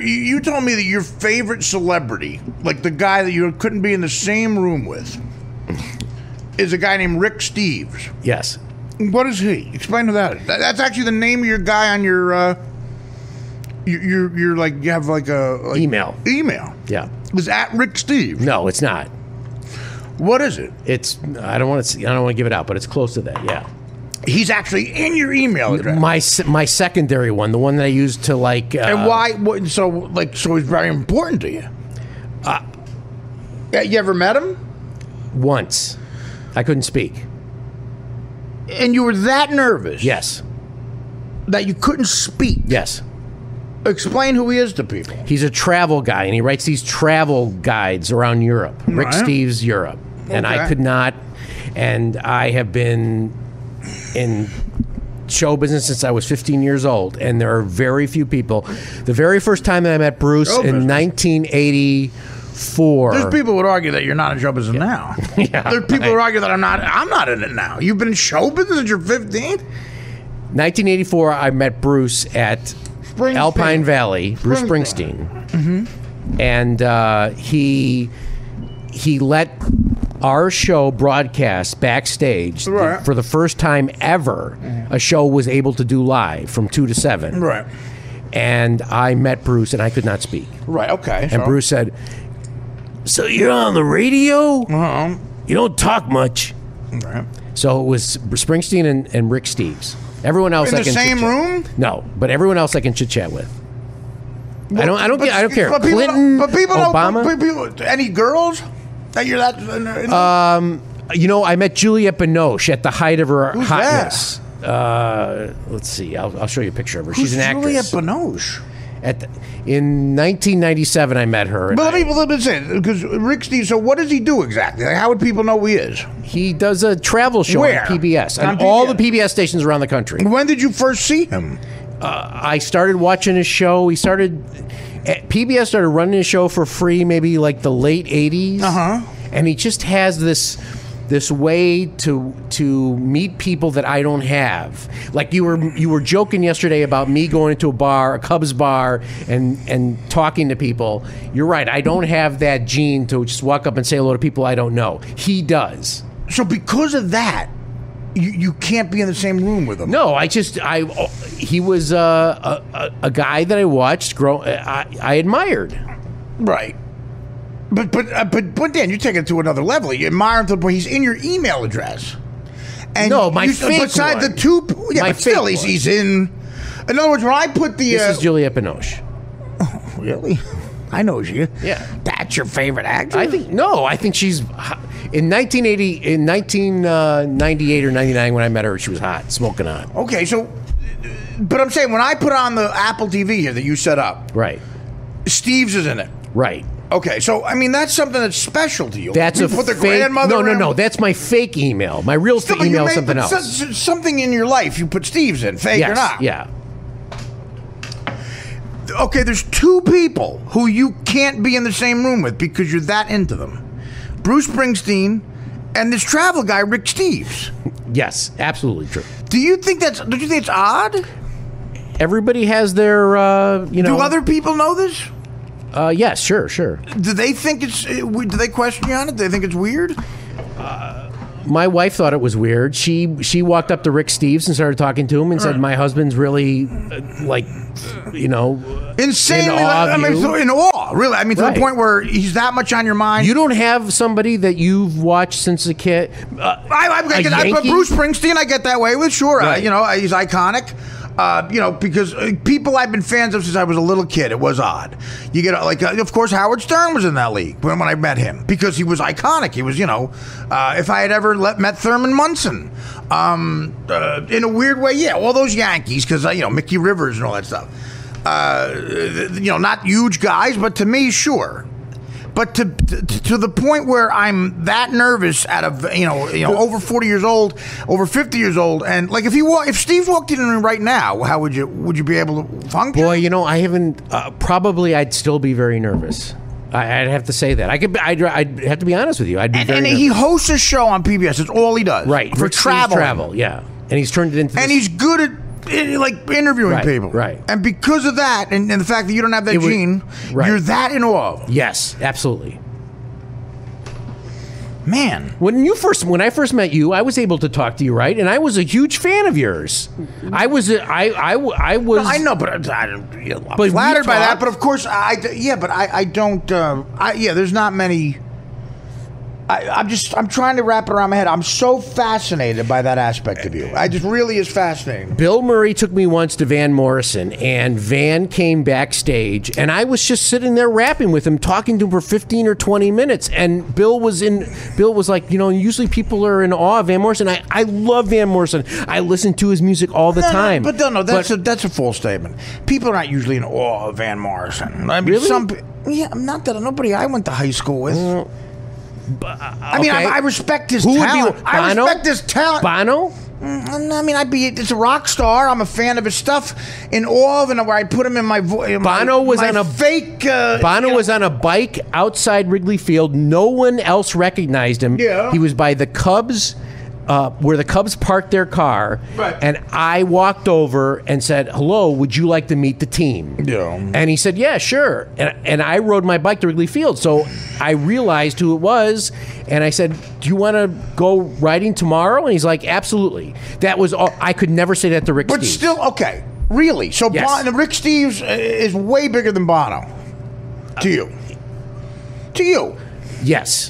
You, you told me that your favorite celebrity, like the guy that you couldn't be in the same room with, is a guy named Rick Steves. Yes. What is he? Explain to that. That- That's actually the name of your guy on your. Uh, your, your, your like you have like a like Email. Email. Yeah. Is at Rick Steve. No, it's not. What is it? It's I don't want to I don't want to give it out, but it's close to that. Yeah. He's actually in your email address. My se- my secondary one, the one that I used to like. Uh, and why? What, so like, so he's very important to you. Uh, you ever met him? Once, I couldn't speak. And you were that nervous? Yes. That you couldn't speak. Yes. Explain who he is to people. He's a travel guy, and he writes these travel guides around Europe. Rick Right. Steves Europe, and I Okay. could not. And I have been in show business since I was 15 years old, and there are very few people. The very first time that I met Bruce Show in business. 1984. There's people would argue that you're not in show business now. Yeah, There's people who argue that I'm not. I'm not in it now. You've been in show business since you're 15. 1984, I met Bruce at Springsteen. Alpine Valley, Bruce Springsteen, and uh, he he let our show broadcast backstage The- Right. for the first time ever. A show was able to do live from two to seven, Right. and I met Bruce, and I could not speak. Right. Okay. And Bruce said, "So you're on the radio? Uh-huh. You don't talk much." Right. So it was Springsteen and, and Rick Steves. Everyone else In I the can same chit-chat- room? No, but everyone else I can chit chat with. I don't. I don't. But- get, I don't care. But people Clinton, don't, but people Obama. Don't, but people, any girls that you're that? in- in- Um, you know, I met Juliette Binoche at the height of her Who's hotness. Uh, let's see. I'll, I'll show you a picture of her. She's Who's an Juliette. Binoche. At the, in 1997, I met her. But let I- me let me say because Rick Steve. So what does he do exactly? Like, how would people know who he is? he does a travel show Where? on PBS On and all the PBS stations around the country. When did you first see him? I started watching his show. He started PBS started running his show for free, maybe like the late '80s. Uh-huh. And he just has this this way to to meet people that I don't have. Like you were you were joking yesterday about me going into a bar, a Cubs bar, and and talking to people. You're right. I don't have that gene to just walk up and say hello to people I don't know. He does. So because of that, you, you can't be in the same room with him. No, I just I he was uh, a, a guy that I watched grow. I, I admired. Right. But but uh, but but Dan, you take it to another level. You admire him to the point he's in your email address. And No, my you, fake beside one. the two, yeah, My but still, he's, he's in. In other words, when I put the This uh, is Juliette Binoche. really, I know you. Yeah. that's your favorite actor. I think no. I think she's hot. in 1980 in 1998 uh, or 99 when I met her. She was hot, smoking hot. Okay, so, but I'm saying when I put on the Apple TV here that you set up, Right, Steves is in it. right. Okay, so I mean that's something that's special to you. That's you a put the fake. grandmother. No, no, in. no. That's my fake email. My real but you email is may something else. so- something in your life you put Steves in, fake or yes, not. yeah. Okay, there's two people who you can't be in the same room with because you're that into them. Bruce Springsteen and this travel guy Rick Steves. Yes, absolutely true. Do you think that's? Do you think it's odd? Everybody has their, uh, you know. Do other people know this? Uh, yes, sure, sure. Do they think it's? uh, Do they question you on it? Do they think it's weird? My wife thought it was weird. She she walked up to Rick Steves and started talking to him and said, "My husband's really uh, like, you know, Insanely, In awe of I mean, you? so in awe, really. I mean, to Right. the point where he's that much on your mind. you don't have somebody that you've watched since a kid." Uh, I, I, I, a I, Yankee? Bruce Springsteen, I get that way with. Sure, Right. you know, he's iconic. Uh, you know, because uh, people I've been fans of since I was a little kid, it was odd. You get uh, like, uh, of course, Howard Stern was in that league when, when I met him because he was iconic. He was, you know, uh, if I had ever let, met Thurman Munson, um, uh, in a weird way, yeah, all those Yankees because you know Mickey Rivers and all that stuff. You know, not huge guys, but to me, sure. But to, to to the point where I'm that nervous at a you know you know over 40 years old, over 50 years old, and like if he wa- if Steve walked in right now, how would you would you be able to function? boy, you know, I haven't. Uh, probably, I'd still be very nervous. I, I'd have to say that. I could. I'd, I'd have to be honest with you. I'd be and, very and he hosts a show on PBS. It's all he does. right for Rick Steves travel. travel. Yeah, and he's turned it into. and this- he's good at like interviewing Right, people. right. And because of that, and, and the fact that you don't have that gene, right. you're that in awe. Yes, absolutely. Man. When you first, when I first met you, I was able to talk to you, right? And I was a huge fan of yours. I was, a- I, I, w- I was. I know, but I, I, I'm But flattered by that. But of course, I yeah, but I, I don't. Uh, I, yeah, there's not many. I, I'm just I'm trying to wrap it around my head. I'm so fascinated by that aspect of you. I just really is fascinating. Bill Murray took me once to Van Morrison, and Van came backstage, and I was just sitting there rapping with him, talking to him for fifteen or twenty minutes. And Bill was in. Bill was like, you know, usually people are in awe of Van Morrison. I, I love Van Morrison. I listen to his music all the No, no, time. but no, no, that's But- a that's a full statement. People are not usually in awe of Van Morrison. I mean, Really? some. Yeah, not that nobody I went to high school with. I mean, I, okay. I respect his Who would be talent. I Bono? respect his talent. Bono. Mm, I mean, I'd be it's a rock star. I'm a fan of his stuff. In awe of, and where I put him in my voice. Bono was on a- fake. Uh, Bono you know- was on a bike outside Wrigley Field. No one else recognized him. Yeah. He was by the Cubs, uh, where the Cubs parked their car. Right. And I walked over and said, "Hello, would you like to meet the team?" Yeah. And he said, "Yeah, sure." And, and I rode my bike to Wrigley Field, so I realized who it was, and I said, "Do you want to go riding tomorrow?" And he's like, "Absolutely." That was all. I could never say that to Rick. But Steves. still, okay. Really? So Yes. Bono, Rick Steves uh, is way bigger than Bono. To you. To you. Yes.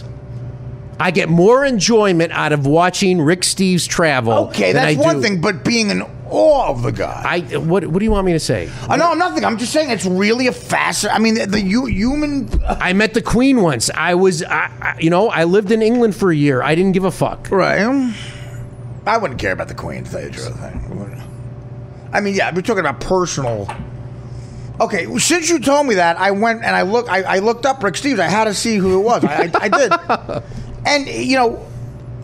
I get more enjoyment out of watching Rick Steves travel. Okay, that's one do- thing, but being in awe of the guy. I what what do you want me to say? Uh, I know, I'm nothing. I'm just saying it's really a fast. I mean, the, the hu- human. Uh, I met the Queen once. I was, I, I, you know, I lived in England for a year. I didn't give a fuck. Right. I wouldn't care about the Queen, to tell you the truth. I mean, yeah, we're talking about personal. Okay, well, since you told me that, I went and I look. I, I looked up Rick Steves. I had to see who it was. I, I, I did. And you know,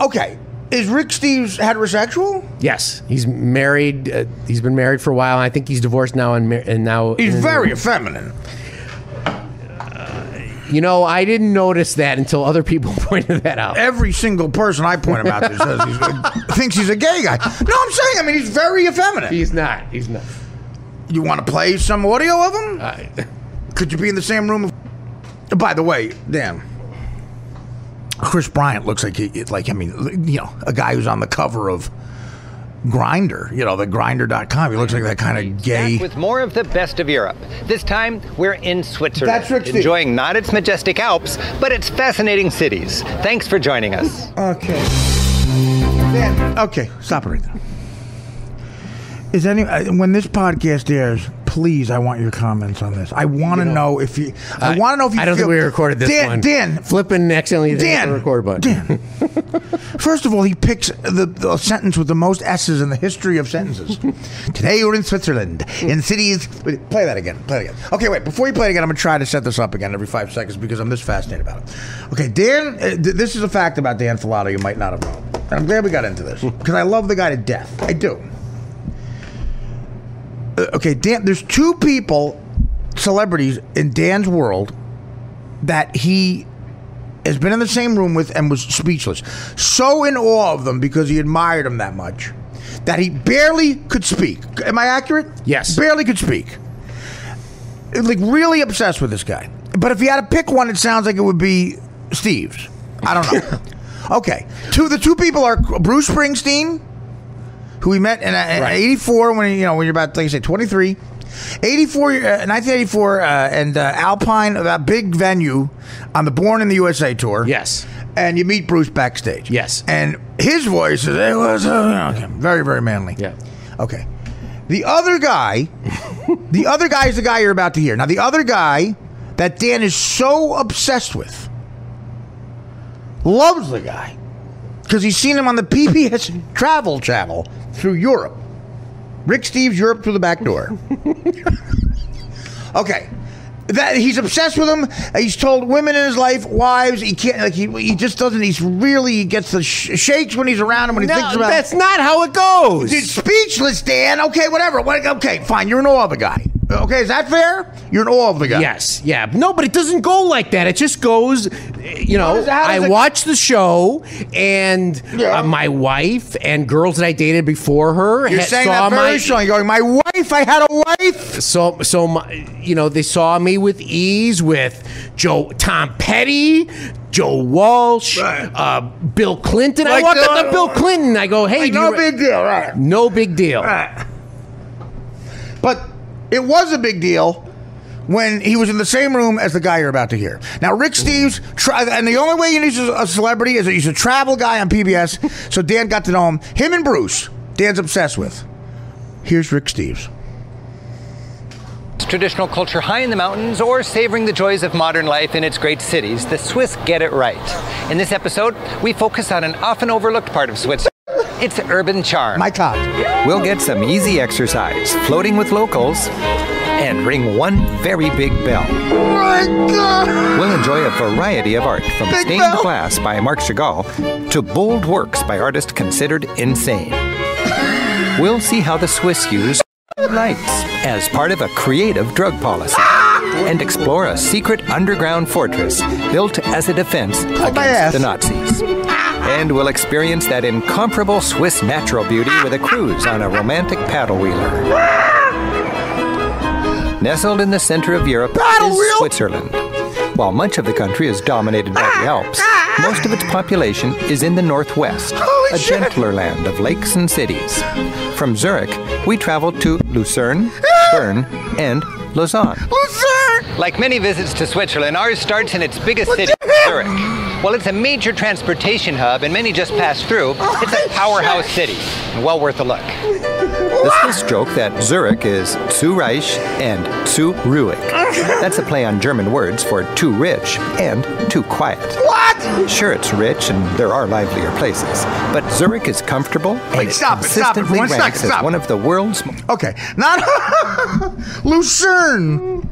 okay, is Rick Steves heterosexual? Yes, he's married. Uh, he's been married for a while. And I think he's divorced now, and, mar- and now He's and- very effeminate. You know, I didn't notice that until other people pointed that out. Every single person I point him out to says he's, thinks he's a gay guy. No, I'm saying. I mean, he's very effeminate. He's not. He's not. You want to play some audio of him? Could you be in the same room? By the way, Dan, Chris Bryant looks like he, like I mean, you know, a guy who's on the cover of Grindr. You know, the Grindr.com. He looks like that kind of Back gay. with more of the best of Europe. This time, we're in Switzerland. That's Rick enjoying not its majestic Alps, but its fascinating cities. Thanks for joining us. Okay. Dan. Okay, stop it right there. Is any uh, when this podcast airs? Please, I want your comments on this. I want to know, if you. I, want to know if you. I don't feel, think we recorded this Dan, one. Dan, flipping accidentally Dan, the record button. Dan. First of all, he picks the, the sentence with the most S's in the history of sentences. Today we're in Switzerland, in cities. Wait, play that again. Play it again. Okay, wait. Before you play it again, I'm gonna try to set this up again every five seconds because I'm this fascinated about it. Okay, Dan. Uh, th- this is a fact about Dan Falato you might not have known, and I'm glad we got into this because I love the guy to death. I do. Uh, okay, Dan. There's two people, celebrities in Dan's world, that he has been in the same room with and was speechless. So in awe of them because he admired them that much that he barely could speak. Am I accurate? Yes. Barely could speak. Like really obsessed with this guy. But if you had to pick one, it sounds like it would be Steves. I don't know. okay. Two the two people are Bruce Springsteen, who we met in, uh, Right. 84 when you know when you're about like I say 23. 84, uh, 1984, uh, and uh, Alpine, that big venue on the Born in the USA tour. Yes. And you meet Bruce backstage. Yes. And his voice is, it was uh, okay, very, very manly. Yeah. Okay. The other guy, the other guy is the guy you're about to hear. Now, the other guy that Dan is so obsessed with, loves the guy, because he's seen him on the PBS Travel Channel through Europe. Rick Steves Europe through the back door. okay. That he's obsessed with him. He's told women in his life, wives, he can't like he, he just doesn't. He's really he gets the sh- shakes when he's around him when he No, thinks about. that's not how it goes. Dude, speechless, Dan. Okay, whatever. What- Okay, fine. You're an awe of the guy. Okay, is that fair? You're in awe of the guy. Yes, yeah. No, but it doesn't go like that. It just goes, you know, does- I it- watch the show and Yeah. uh, my wife and girls that I dated before her You're ha- saying saw that very my strong. You're going, my wife, I had a wife. so so my, you know they saw me with ease with Joe Tom Petty, Joe Walsh, Right. uh, Bill Clinton. I Like walk the- up to Bill Clinton. I go, hey, Like, no you- big deal, right? no big deal. Right. But it was a big deal when he was in the same room as the guy you're about to hear. Now, Rick Steves, try, and the only way you need a celebrity is that he's a travel guy on PBS. so Dan got to know him. Him and Bruce, Dan's obsessed with. Here's Rick Steves. Traditional culture high in the mountains or savoring the joys of modern life in its great cities, the Swiss get it right. In this episode, we focus on an often overlooked part of Switzerland. Its urban charm. My cock. We'll get some easy exercise, floating with locals, and ring one very big bell. My God. We'll enjoy a variety of art from Big stained bell. glass by Marc Chagall to bold works by artists considered insane. We'll see how the Swiss use lights as part of a creative drug policy and explore a secret underground fortress built as a defense against the Nazis. And we'll experience that incomparable Swiss natural beauty with a cruise on a romantic paddle wheeler. Nestled in the center of Europe Paddle is wheel? Switzerland. While much of the country is dominated by the Alps, most of its population is in the northwest, Holy a shit. gentler land of lakes and cities. From Zurich, we traveled to Lucerne, ah! Bern, and Lausanne. Lucerne. Like many visits to Switzerland, ours starts in its biggest city, Zurich. While it's a major transportation hub and many just pass through, it's a oh, powerhouse city and well worth a look. The Swiss joke that Zurich is zu reich and zu ruhig. That's a play on German words for too rich and too quiet. What? Sure, it's rich and there are livelier places, but Zurich is comfortable and Wait, it stop it, stop it for consistently one second, ranks as stop. one of the world's Okay, not Lucerne.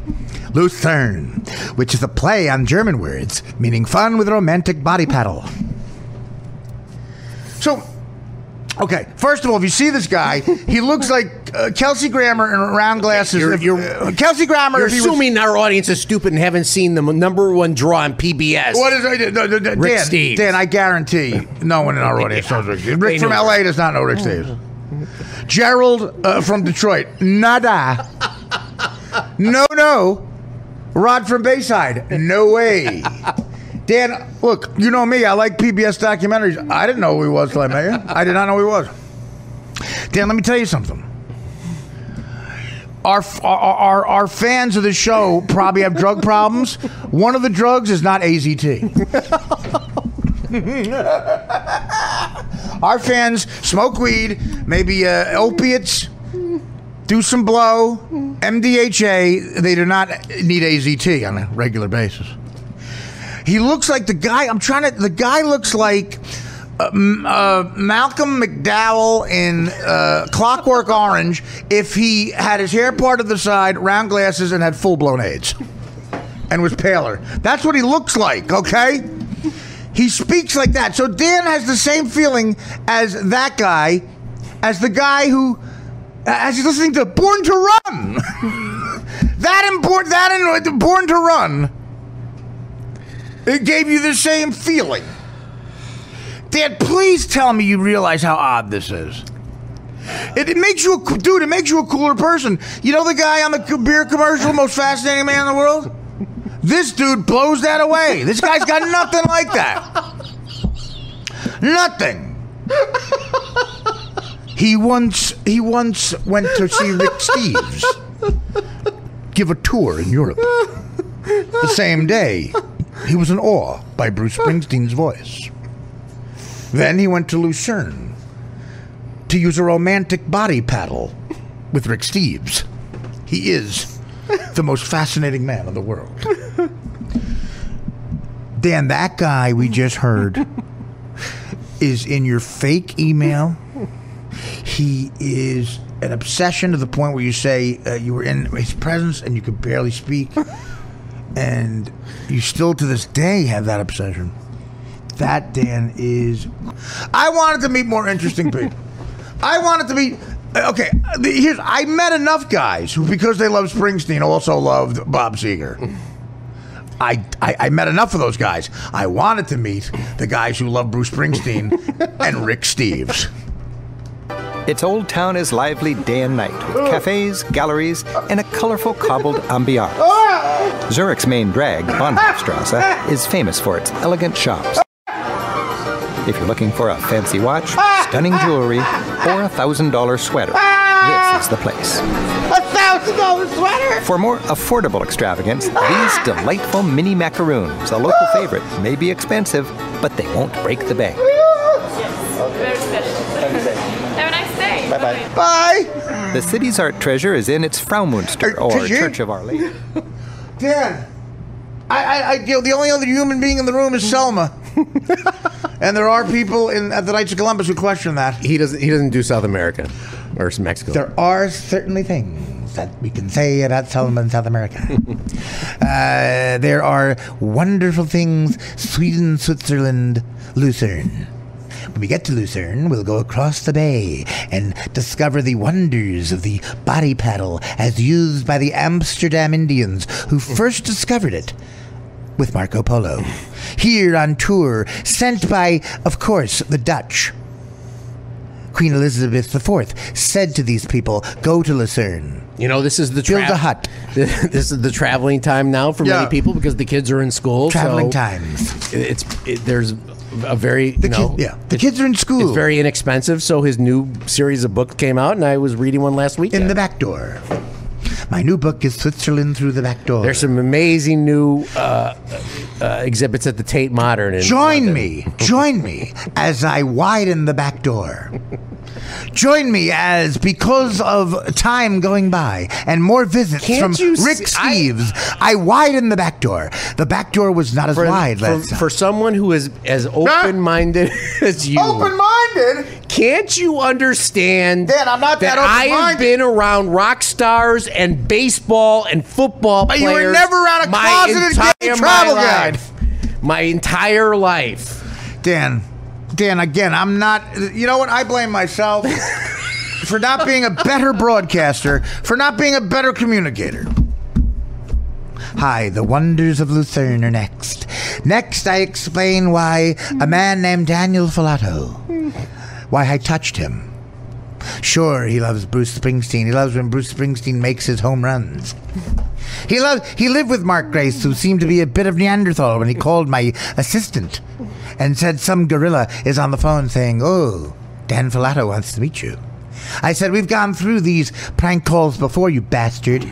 Lucerne, which is a play on German words meaning fun with romantic body paddle. So, okay, first of all, if you see this guy, he looks like uh, Kelsey Grammer in round glasses. You're- If- you're- uh, Kelsey Grammer. You're he was- assuming our audience is stupid and haven't seen the number one draw on PBS. What is it? No, no, no, Rick Dan, Steves. Dan, I guarantee no one in our audience knows Rick Steves. Rick from LA does not know Rick Steves. Gerald uh, from Detroit, nada. No, no. Rod from Bayside, no way. Dan, look, you know me. I like PBS documentaries. I didn't know who he was till I met you. I did not know who he was. Dan, let me tell you something. Our, our, our, our fans of the show probably have drug problems. One of the drugs is not AZT. Our fans smoke weed, maybe uh, opiates, do some blow, MDMA. They do not need AZT on a regular basis. He looks like the guy. I'm trying to. The guy looks like uh, uh, Malcolm McDowell in uh, Clockwork Orange if he had his hair part to the side, round glasses, and had full blown AIDS, and was paler. That's what he looks like. Okay. He speaks like that. So Dan has the same feeling as that guy, as the guy who, as he's listening to Born to Run. that important. That and uh, Born to Run. It gave you the same feeling. Dad, please tell me you realize how odd this is. It, it makes you a dude. It makes you a cooler person. You know the guy on the beer commercial, most fascinating man in the world. This dude blows that away. This guy's got nothing like that. Nothing. He once he once went to see Rick Steves give a tour in Europe. The same day, he was in awe by Bruce Springsteen's voice. Then he went to Lucerne to use a romantic body paddle with Rick Steves. He is the most fascinating man in the world. Dan, that guy we just heard is in your fake email. He is an obsession to the point where you say uh, you were in his presence and you could barely speak. And you still to this day have that obsession. That Dan is. I wanted to meet more interesting people. I wanted to meet Okay, here's I met enough guys who, because they love Springsteen, also loved Bob Seger. I, I, I met enough of those guys. I wanted to meet the guys who love Bruce Springsteen and Rick Steves. Its old town is lively day and night, with cafes, galleries, and a colorful cobbled ambiance. Ah! Zurich's main drag, Bahnhofstrasse, ah! is famous for its elegant shops. Ah! If you're looking for a fancy watch, stunning jewelry, or a thousand dollar sweater, this is the place. A thousand dollar sweater. For more affordable extravagance, these delightful mini macaroons, a local favorite, may be expensive, but they won't break the bank. Bye bye. Bye, The city's art treasure is in its Fraumünster, Er, or treasure? Church of Our Lady. Dan. I, I, I you know, the only other human being in the room is Selma. and there are people in at the Knights of Columbus who question that. He doesn't. He doesn't do South America or Mexico. There are certainly things that we can say about Selma in South America. uh, there are wonderful things. Sweden, Switzerland, Lucerne. When we get to Lucerne, we'll go across the bay and discover the wonders of the body paddle as used by the Amsterdam Indians who first discovered it with Marco Polo. Here on tour, sent by, of course, the Dutch. Queen Elizabeth IV said to these people, Go to Lucerne. You know, this is the Build a hut. This is the traveling time now for Yeah. many people because the kids are in school. Traveling so times. It's it, there's a very The you know, kid- yeah, the kids are in school. It's very inexpensive. So his new series of books came out, and I was reading one last week. In the back door. My new book is Switzerland Through the Back Door. There's some amazing new uh, uh, exhibits at the Tate Modern. In Join London. me, join me as I widen the back door. Join me as, because of time going by and more visits Can't from Rick see- I- Steves, I, widen the back door. The back door was not as For, wide for, last time. for someone who is as open-minded as you, Open-minded. can't you understand Dan, I'm not that I have been around rock stars and baseball and football But you players were never around a closeted gay travel guide. My entire life. Dan, Dan, again, I'm not. You know what? I blame myself for not being a better broadcaster, for not being a better communicator. Hi, the wonders of Lucerne are next. Next, I explain why a man named Daniel Falato, why I touched him. Sure, he loves Bruce Springsteen. He loves when Bruce Springsteen makes his home runs. He loved. He lived with Mark Grace, who seemed to be a bit of Neanderthal when he called my assistant, and said some gorilla is on the phone saying, "Oh, Dan Falato wants to meet you." I said, "We've gone through these prank calls before, you bastard."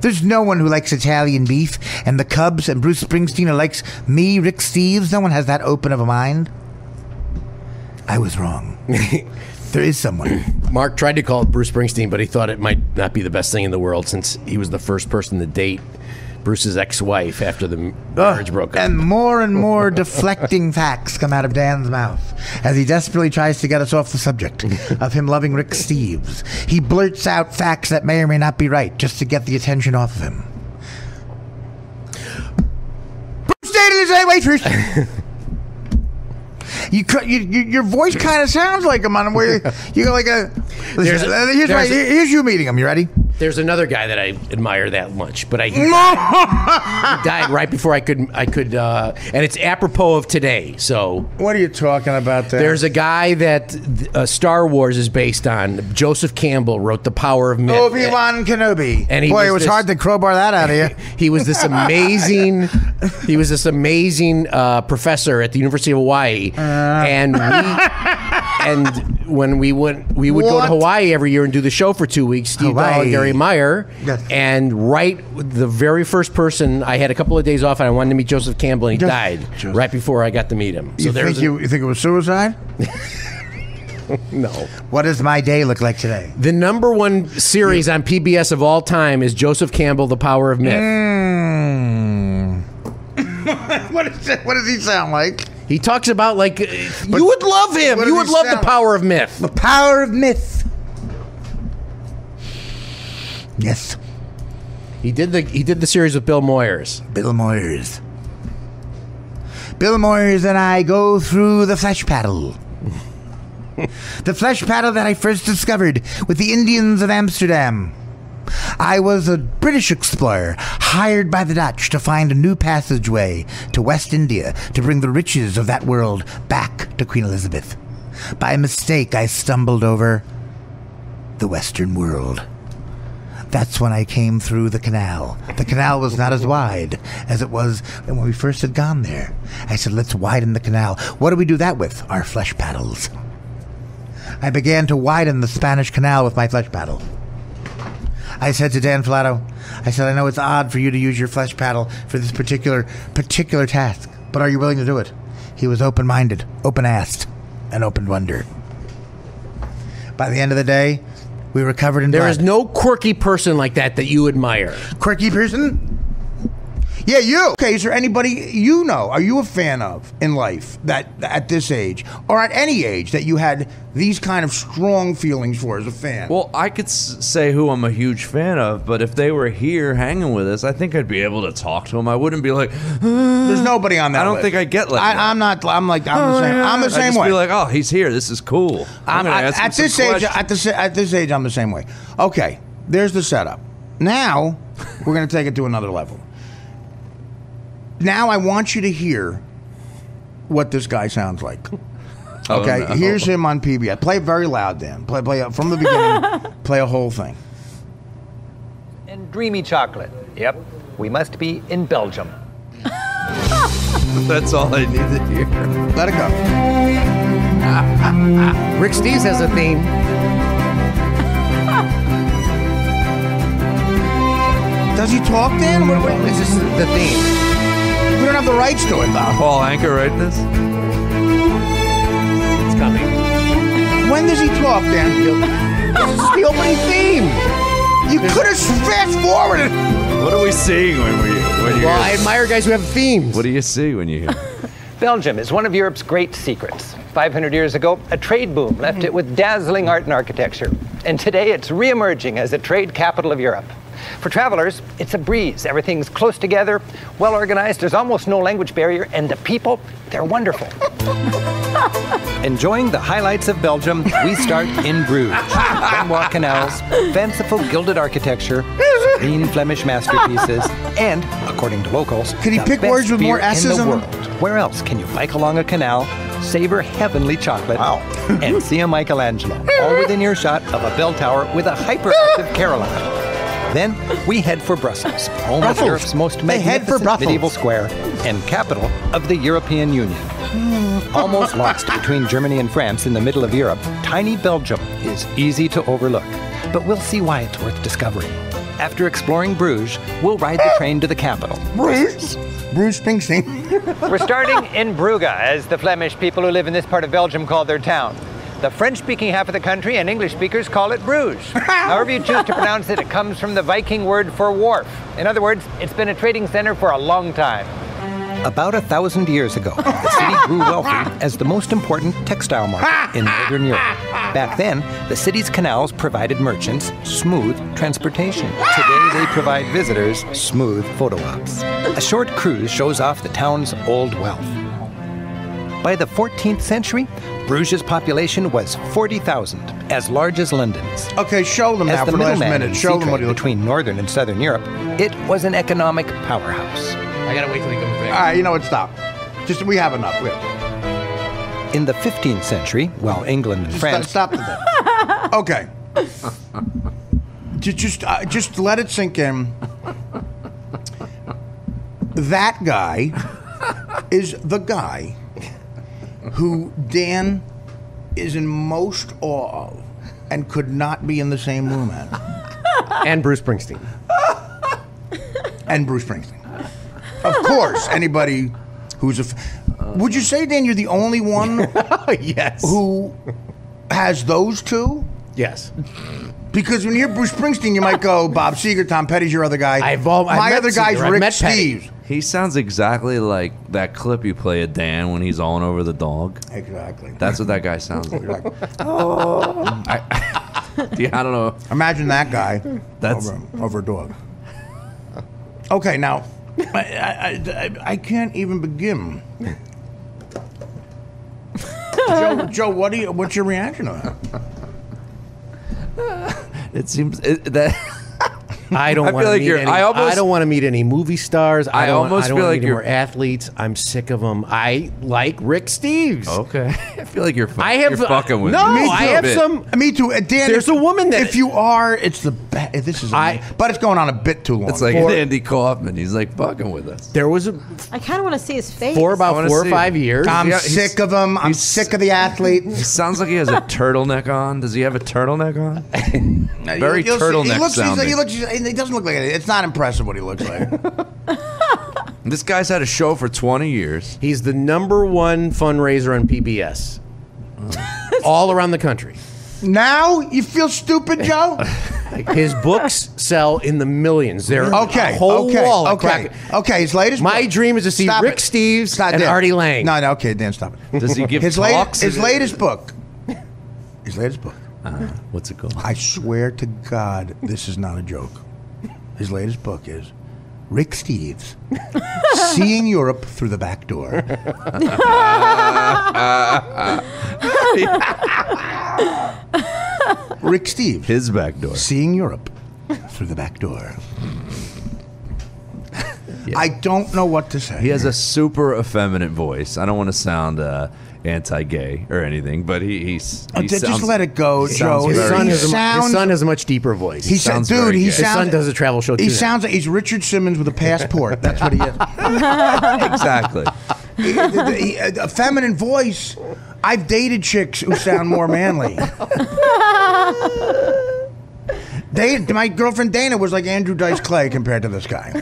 There's no one who likes Italian beef and the Cubs and Bruce Springsteen who likes me, Rick Steves. No one has that open of a mind. I was wrong. there is someone. Mark tried to call Bruce Springsteen, but he thought it might not be the best thing in the world since he was the first person to date Bruce's ex-wife after the marriage broke up. And more and more deflecting facts come out of Dan's mouth as he desperately tries to get us off the subject of him loving Rick Steves. He blurts out facts that may or may not be right just to get the attention off of him. Bruce dated his a waitress. You, you, you, your voice kind of sounds like him on where you, you go like a. Listen, uh, here's, my, a- here's you meeting him. You ready? There's another guy that I admire that much, but I he died, died right before I could I could uh, and it's apropos of today. So What are you talking about there? there's a guy that uh, Star Wars is based on. Joseph Campbell wrote The Power of Myth. Obi Wan Kenobi. And he Boy, was it was this- hard to crowbar that out of you. He was this amazing. he was this amazing uh, professor at the University of Hawaii, Uh. and we and when we went, we would go What? to Hawaii every year and do the show for two weeks. Steve Hawaii. and Garry Meier, Yes. and right the very first person I had a couple of days off, and I wanted to meet Joseph Campbell, and he died Joseph. right before I got to meet him. So you there's think you, you think it was suicide? no. What does my day look like today? The number one series on PBS of all time is Joseph Campbell, The Power of Myth. Mm. what, is that, what does he sound like? He talks about like uh, you would love him. You would love the power of myth. The power of myth. Yes, He did the he did the series with Bill Moyers. Bill Moyers. Bill Moyers and I go through the flesh paddle. the flesh paddle that I first discovered with the Indians of Amsterdam. I was a British explorer hired by the Dutch to find a new passageway to West India to bring the riches of that world back to Queen Elizabeth. By mistake, I stumbled over the Western world. That's when I came through the canal. The canal was not as wide as it was when we first had gone there. I said, let's widen the canal. What do we do that with? Our flesh paddles. I began to widen the Spanish canal with my flesh paddle. I said to Dan Falato, I said, I know it's odd for you to use your flesh paddle for this particular particular task, but are you willing to do it? He was open minded, open assed, and open wonder. By the end of the day, we were covered in There blood. is no quirky person like that that you admire. quirky person. Yeah, you. Okay, is there anybody you know? Are you a fan of in life that at this age or at any age that you had these kind of strong feelings for as a fan? Well, I could s- say who I'm a huge fan of, but if they were here hanging with us, I think I'd be able to talk to them. I wouldn't be like, uh, There's nobody on that. I don't list. think I get like I, that. I'm not. I'm like. I'm the oh, same. I'm the I'd just way. be like, oh, he's here. This is cool. I'm, I'm, gonna at, ask him at some this age, questions. at this at this age, I'm the same way. Okay, there's the setup. Now we're gonna take it to another level. Now I want you to hear what this guy sounds like. Oh, Okay, no. here's him on PBS. Play it very loud, Dan. Play play it from the beginning. play a whole thing. And dreamy chocolate. Yep, we must be in Belgium. That's all I need to hear. Let it go. Rick Steves has a theme. Does he talk, Dan? What, what, This is the theme. We don't have the rights to it, though. Paul Anka write this? It's coming. When does he talk, Dan? this is the opening theme. You could have fast forwarded. What are we seeing when we when you Well, I hear? admire guys who have themes. What do you see when you hear? Belgium is one of Europe's great secrets. 500 years ago, a trade boom left it with dazzling art and architecture. And today it's reemerging as a trade capital of Europe. For travelers, it's a breeze. Everything's close together, well organized, there's almost no language barrier, and the people, they're wonderful. Enjoying the highlights of Belgium, we start in Bruges. Renoir canals, fanciful gilded architecture, serene Flemish masterpieces, and, according to locals, Could he the pick best words with more beer in the world. Where else can you bike along a canal, savor heavenly chocolate, and see a Michelangelo, all within earshot of a bell tower with a hyperactive carillon? Then we head for Brussels, home Brussels. of Europe's most They head for magnificent Brussels. medieval square and capital of the European Union. Hmm. Almost lost between Germany and France in the middle of Europe, tiny Belgium is easy to overlook. But we'll see why it's worth discovering. After exploring Bruges, we'll ride the train to the capital. Bruges? Bruce Springsteen. We're starting in Brugge, as the Flemish people who live in this part of Belgium call their town. The French speaking half of the country and English speakers call it Bruges. However you choose to pronounce it, it comes from the Viking word for wharf. In other words, it's been a trading center for a long time. About a thousand years ago, the city grew wealthy as the most important textile market in Northern Europe. Back then, the city's canals provided merchants smooth transportation. Today, they provide visitors smooth photo ops. A short cruise shows off the town's old wealth. By the 14th century, Bruges' population was 40,000, as large as London's. Okay, show them As now the for the last minute. Show them what trade he looks between northern and southern Europe, it was an economic powerhouse. I gotta wait till he comes back. All right, you know what? Stop. Just we have enough. We have, In the 15th century, while England and just France stop, stop the Okay. just just uh, just let it sink in. That guy is the guy who Dan is in most awe of and could not be in the same room at. And Bruce Springsteen. and Bruce Springsteen. Of course, anybody who's a. F- would you say, Dan, you're the only one yes. who has those two? Yes. Because when you hear Bruce Springsteen, you might go Bob Seger, Tom Petty's your other guy. I've all- I've My met other guy's Seger, Rick Petty. He sounds exactly like that clip you play of Dan when he's on over the dog. Exactly. That's what that guy sounds like. Like, Yeah, I don't know. imagine that guy That's- over, over a dog. Okay, now I, I, I, I can't even begin Joe, Joe, what do you? What's your reaction to that? It seems it, that. I don't I want feel to like meet you're- any. I almost- don't want to meet any movie stars. I, I don't, almost I don't feel wanna like meet any you're- more athletes. I'm sick of them. I like Rick Steves. Okay, I feel like you're. fu- I have you're fucking with no. me. Me I have Bit. some. Me too. Uh, Dan, There's if- a woman that- If you are, it's the best. This is. I- I, but it's going on a bit too long. It's like For- Andy Kaufman. He's like fucking with us. There was a, I kind of want to see his face. for about four or five it. years. I'm Yeah, sick of him. I'm sick of the athlete. He sounds like he has a turtleneck on. Does he have a turtleneck on? Very You'll turtleneck He looks. he's- sounding. He looks. He doesn't look like it. It's not impressive what he looks like. This guy's had a show for 20 years. He's the number one fundraiser on PBS, all around the country. now you feel stupid, Joe. His books sell in the millions. They're Okay. a whole okay. wall. of Okay. crack- Okay. His latest. My book- dream is to see Stop Rick it. Steves Stop and there. Artie Lange. No. No. Okay, Dan, stop it. Does he give his talks? latest. His latest book. His latest book. Uh-huh. What's it called? I swear to God, this is not a joke. His latest book is Rick Steves, Seeing Europe Through the Back Door. Rick Steves, His back door. Seeing Europe Through the Back Door. I don't know what to say. He has a super effeminate voice. I don't want to sound uh, anti-gay or anything, but he he's Oh, he uh, just sounds- let it go, Joe. His very son, He has a, his son has a much deeper voice. He sounds, sounds dude. He gay. His son does a travel show He too. sounds like he's Richard Simmons with a passport. That's what he is. exactly. He- the- he- uh, a feminine voice. I've dated chicks who sound more manly. Dana, my girlfriend Dana was like Andrew Dice Clay compared to this guy.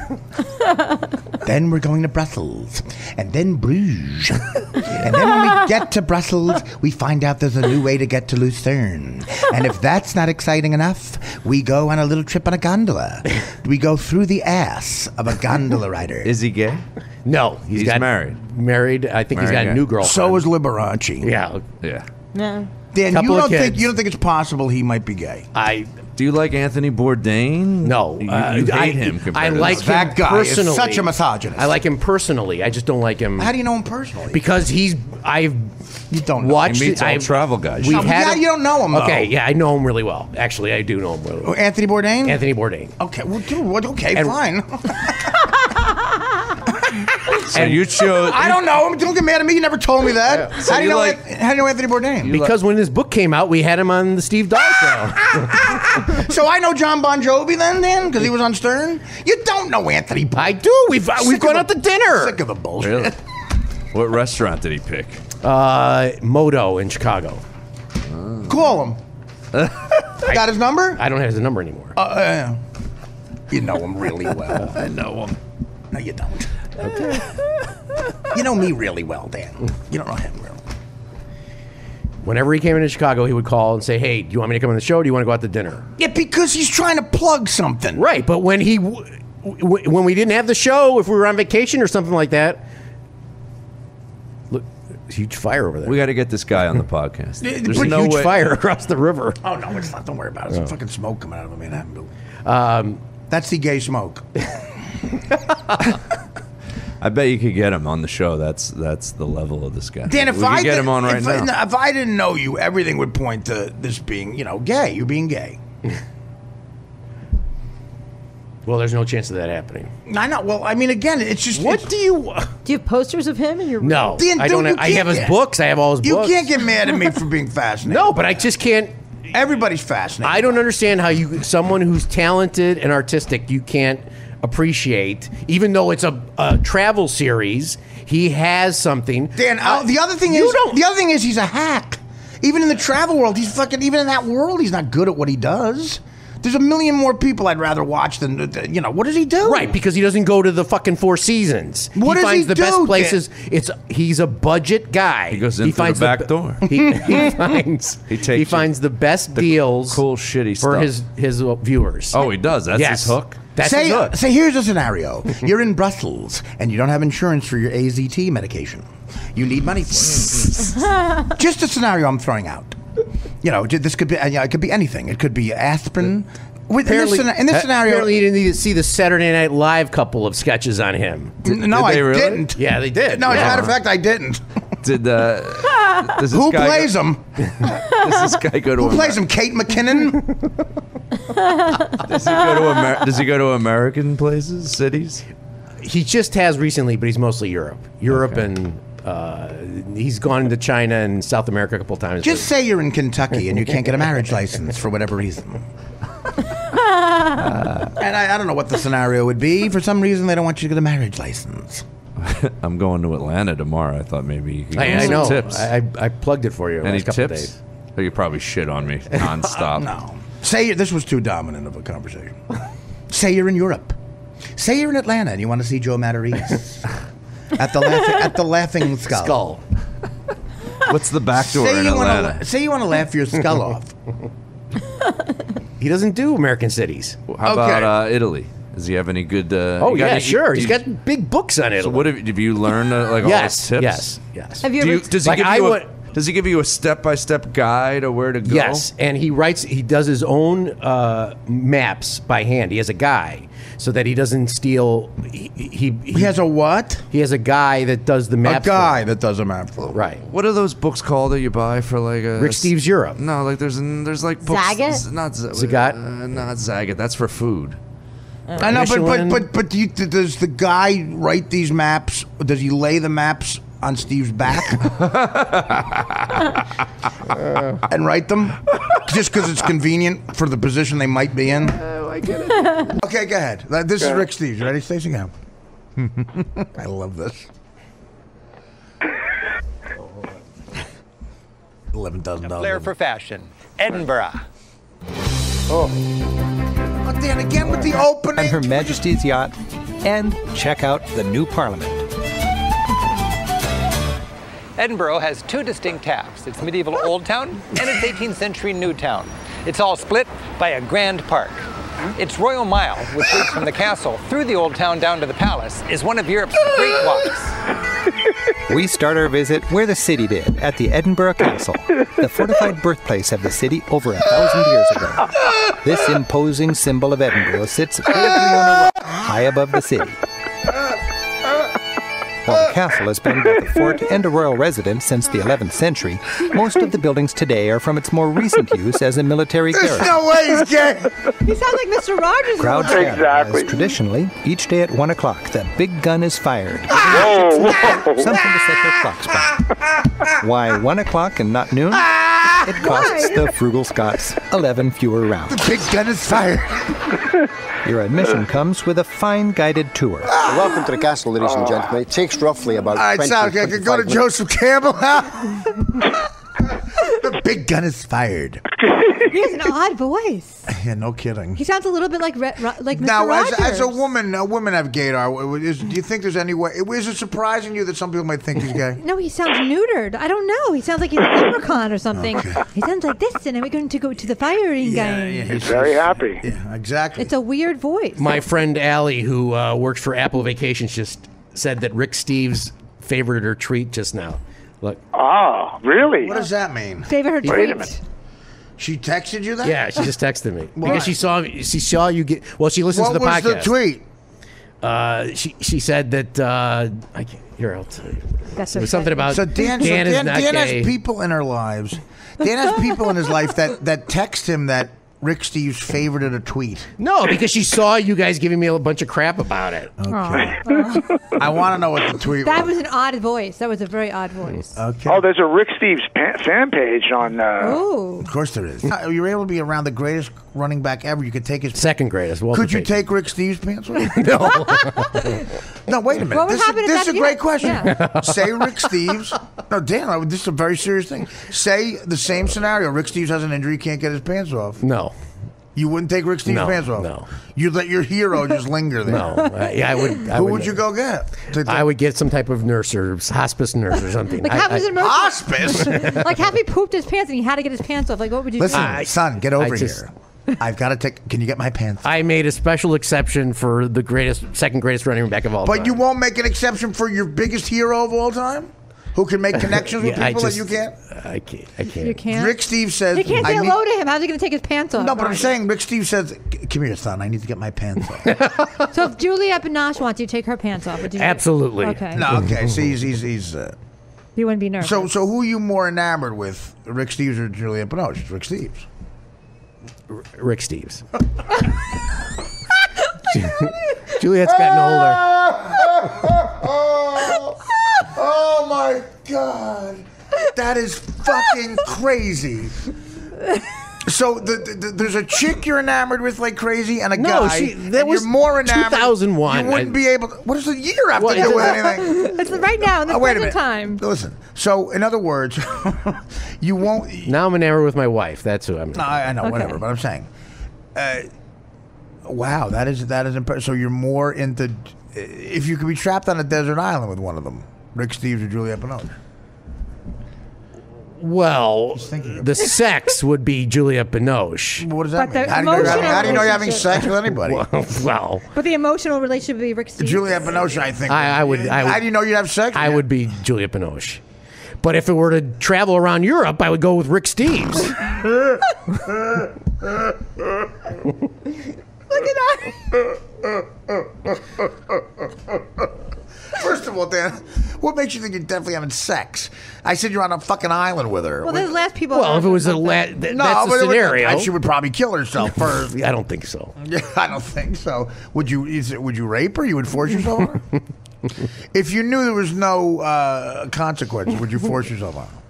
Then we're going to Brussels, and then Bruges, and then when we get to Brussels, we find out there's a new way to get to Lucerne. And if that's not exciting enough, we go on a little trip on a gondola. We go through the ass of a gondola rider. Is he gay? no, He's got married. Married. I think he's got Married a guy. new girlfriend. so is Liberace. yeah. Yeah. No. Dan, Couple you of don't think kids. you don't think it's possible he might be gay? I Do you like Anthony Bourdain? no. you, uh, you hate I, him. I compared to like him guy. That guy is personally. such a misogynist. I like him personally. I just don't like him How do you know him personally? because he's. I've you don't know. watched. He meets all I've, travel guys. We've Oh, had yeah, him- you don't know him, though. Okay, yeah, I know him really well. Actually, I do know him really Oh, well. Anthony Bourdain. Anthony Bourdain. Okay, well, dude, what- okay, And- fine. So you chose. I don't know him. Don't get mad at me. You never told me that. So how do you you know? like- how do you know Anthony Bourdain? Because when his book came out, we had him on the Steve Dahl show. so I know Jon Bon Jovi then, Dan, because he was on Stern. You don't know Anthony. Bon- I do. We've uh, we've gone of out to dinner. Sick of the bullshit. Really? What restaurant did he pick? Uh, Moto in Chicago. Call him. Got his number? I don't have his number anymore. Uh, uh, you know him really well. I know him. No, you don't. you know me really well, Dan. You don't know him really. Whenever he came into Chicago, he would call and say, "Hey, do you want me to come on the show? Or do you want to go out to dinner?" Yeah, because he's trying to plug something. Right. But when he w- w- when we didn't have the show, if we were on vacation or something like that, look, huge fire over there. We got to get this guy on the podcast. There's pretty no huge way. fire across the river. Oh no, it's not. Don't worry about it. There's some fucking smoke coming out of a Manhattan building. Um, That's the gay smoke. I bet you could get him on the show. That's that's the level of this guy. Dan, if we I could get did- him on right if I, now. if I didn't know you, everything would point to this being, you know, gay. You being gay. Well, there's no chance of that happening. I know. Well, I mean, again, it's just What it's- do you? Do you have posters of him in your room? No, Dan, I don't. you Have, I have can't his get- books. I have all his You books. can't get mad at me for being fascinated. No, but I just can't. everybody's fascinated. I don't understand how you, someone who's talented and artistic, you can't appreciate, even though it's a, a travel series. He has something. Dan, uh, the other thing you is, don't- the other thing is, he's a hack. Even in the travel world, he's fucking. Even in that world, he's not good at what he does. There's a million more people I'd rather watch than you know. What does he do? Right, because he doesn't go to the fucking Four Seasons. What he does finds he the do, best Dan? places. It's he's a budget guy. He goes in through finds the back be- door. He, he finds He he, takes you- finds the best deals cool shitty for stuff. his his viewers. Oh, he does. That's yes. his hook. That's say, his hook. say, here's a scenario. You're in Brussels and you don't have insurance for your AZT medication. You need money for it. Just a scenario I'm throwing out. You know, this could be. uh, it could be anything. It could be aspirin. With, in this, Apparently, in this scenario, apparently you didn't need to see the Saturday Night Live couple of sketches on him. no, Did I they really? didn't. Yeah, they did. No, as a matter of fact, I didn't. Did uh, does this Who guy plays go, him? Does this guy go to Who Amer- plays him? Kate McKinnon? Does he go to Amer- Does he go to American places, cities? He just has recently, but he's mostly Europe. Europe and uh, he's gone to China and South America a couple times. Just say you're in Kentucky and you can't get a marriage license for whatever reason. Uh, and I, I don't know what the scenario would be. For some reason, they don't want you to get a marriage license. I'm going to Atlanta tomorrow. I thought maybe you could give I, me I some know. tips. I, I, I plugged it for you. Any last couple tips? Days. Oh, you probably shit on me nonstop. No. Say this was too dominant of a conversation. Say you're in Europe. Say you're in Atlanta and you want to see Joe Matarese at the laughing at the Laughing Skull. Skull. What's the back door Say in you Atlanta? want to say you want to laugh your skull off. He doesn't do American cities. How Okay. about uh, Italy? Does he have any good? Uh, Oh you yeah, any- sure. do He's you- got big books on it. So what have, have you learned? Uh, like all yes, his tips? yes, yes. Have you Do ever? you, does he Like, give I you would- a, Does he give you a step by step guide of where to go? Yes, and he writes. He does his own uh, maps by hand. He has a guy so that he doesn't steal. He he, He has a what? he has a guy that does the A maps. for guy him. that does a map for right? What are those books called that you buy for like a Rick Steves Europe. No, like there's there's like books. Zagat? Not Zagat? Uh, not Zagat. That's for food. I know, but but but but do you, does the guy write these maps? Or Does he lay the maps on Steve's back and write them just because it's convenient for the position they might be in? Oh, I get it. Okay, go ahead. This is Rick Steves. Ready, Stacey? Go. I love this. Eleven thousand dollars. Flair dollars. for fashion. Edinburgh. Oh, Dan, again with the opening. And Her Majesty's yacht. And check out the new Parliament. Edinburgh has two distinct halves its medieval Old Town and its 18th century New Town. It's all split by a grand park. Its Royal Mile, which leads from the castle through the Old Town down to the palace, is one of Europe's great walks. We start our visit where the city did, at the Edinburgh Castle, the fortified birthplace of the city over a thousand years ago. This imposing symbol of Edinburgh sits high above the city. While the castle has been both a fort and a royal residence since the 11th century, most of the buildings today are from its more recent use as a military There's garrison. no way he's gay. He sounds like Mr. Rogers. Crowds a little bit. gather as Exactly. traditionally, each day at 1 o'clock, the big gun is fired. Ah, Something to set their clocks by. Why 1 o'clock and not noon? It costs the frugal Scots 11 fewer rounds. The big gun is fired. Your admission uh. comes with a fine guided tour. Welcome to the castle, ladies and gentlemen. It takes roughly about All right, 20, Sal, I could go to minutes. Joseph Campbell now. big gun is fired. He has an odd voice. Yeah, no kidding. He sounds a little bit like Re- Ro- like Mr. Now, as, Rogers. as a woman, a woman have gaydar. Is, do you think there's any way? Is it surprising you that some people might think he's gay? No, he sounds neutered. I don't know. He sounds like he's a leprechaun or something. He sounds like this, and then we're going to go to the firing game. he's Very happy. Yeah, exactly. It's a weird voice. My friend Allie, who uh, works for Apple Vacations, just said that Rick Steves favored her tweet just now. Look, Ah, really? what does that mean? Favorite her Wait a minute. She texted you that? yeah, she just texted me Why? because she saw she saw you get. Well, she listens What to the was podcast. the tweet? Uh, she she said that uh, I can't, here I'll tell you. That's It was something about So Dan, so Dan is Dan, not Dan gay. has people in her lives. Dan has people in his life that that text him that Rick Steves favorited a tweet. No, because she saw you guys giving me a bunch of crap about it. Okay. I want to know what the tweet That was. was an odd voice. That was a very odd voice. Okay. Oh, there's a Rick Steves pa- fan page on. Uh, Oh, Of course there is. Uh, You're able to be around the greatest running back ever. You could take his. Second greatest. Walter Could you Payton. take Rick Steves' pants off? no. no, wait a minute. What would this happen is, if this is a great yeah, question. yeah. Say Rick Steves. No, Dan, I- this is a very serious thing. Say the same scenario. Rick Steves has an injury, can't get his pants off. No, You wouldn't take Rick Steves' No, pants off. no. You'd let your hero just linger there. no. Yeah, I would. I Who would, would you go get? To- to- I would get some type of nurse or hospice nurse or something. like I- half I- his emotion. Hospice. like half he pooped his pants and he had to get his pants off. Like what would you Listen, do? son, get over I just- here. I've got to take. Can you get my pants? I made a special exception for the greatest, second greatest running back of all time. But you won't make an exception for your biggest hero of all time, who can make connections with Yeah, people just- that you can't. I can't. I can't. You can't. Rick Steve says. you can't I say need- hello to him. How's he going to take his pants off? No, but I'm saying Rick Steve says, "Come here, son. I need to get my pants off." So if Juliette Binoche wants you to take her pants off, would you? Absolutely. Okay. no, okay. See, he's he's, he's uh, You wouldn't be nervous. So, so who are you more enamored with, Rick Steves or Juliette Binoche? Rick Steves. Rick Steves. Juliet's gotten older. Oh my god, that is fucking crazy. So the, the, the- there's a chick you're enamored with like crazy, and a No, guy. she- that was you're more enamored. 2001. You wouldn't I- be able. To, what does a year after Well, to do with anything? it's right now in the Oh, wait a present minute. time. Listen. So, in other words, you won't. Now I'm enamored with my wife. That's who I'm. No, I, I know, Okay. whatever. But I'm saying, uh, wow, that is that is impressive. So you're more into if you could be trapped on a desert island with one of them, Rick Steves or Juliette Binoche. Well, the sex would be Juliette Binoche. What does that But mean? the How do, you know, you're having- emotional how do you know you're having relationship- sex with anybody? well, But the emotional relationship would be Rick Steves. Juliette Binoche, I think. I, I would. I would. how do you know you'd have sex? I would be Juliette Binoche. But if it were to travel around Europe, I would go with Rick Steves. Look at that. First of all, Dan, what makes you think you're definitely having sex? I said you're on a fucking island with her. Well, there's last people. well, if it was a like la- that. th- no, that's the but it would- scenario. she would probably kill herself first. I don't think so. Yeah, I don't think so. Would you? Is it, would you rape her? You would force yourself on her? if you knew there was no uh, consequence, would you force yourself on her?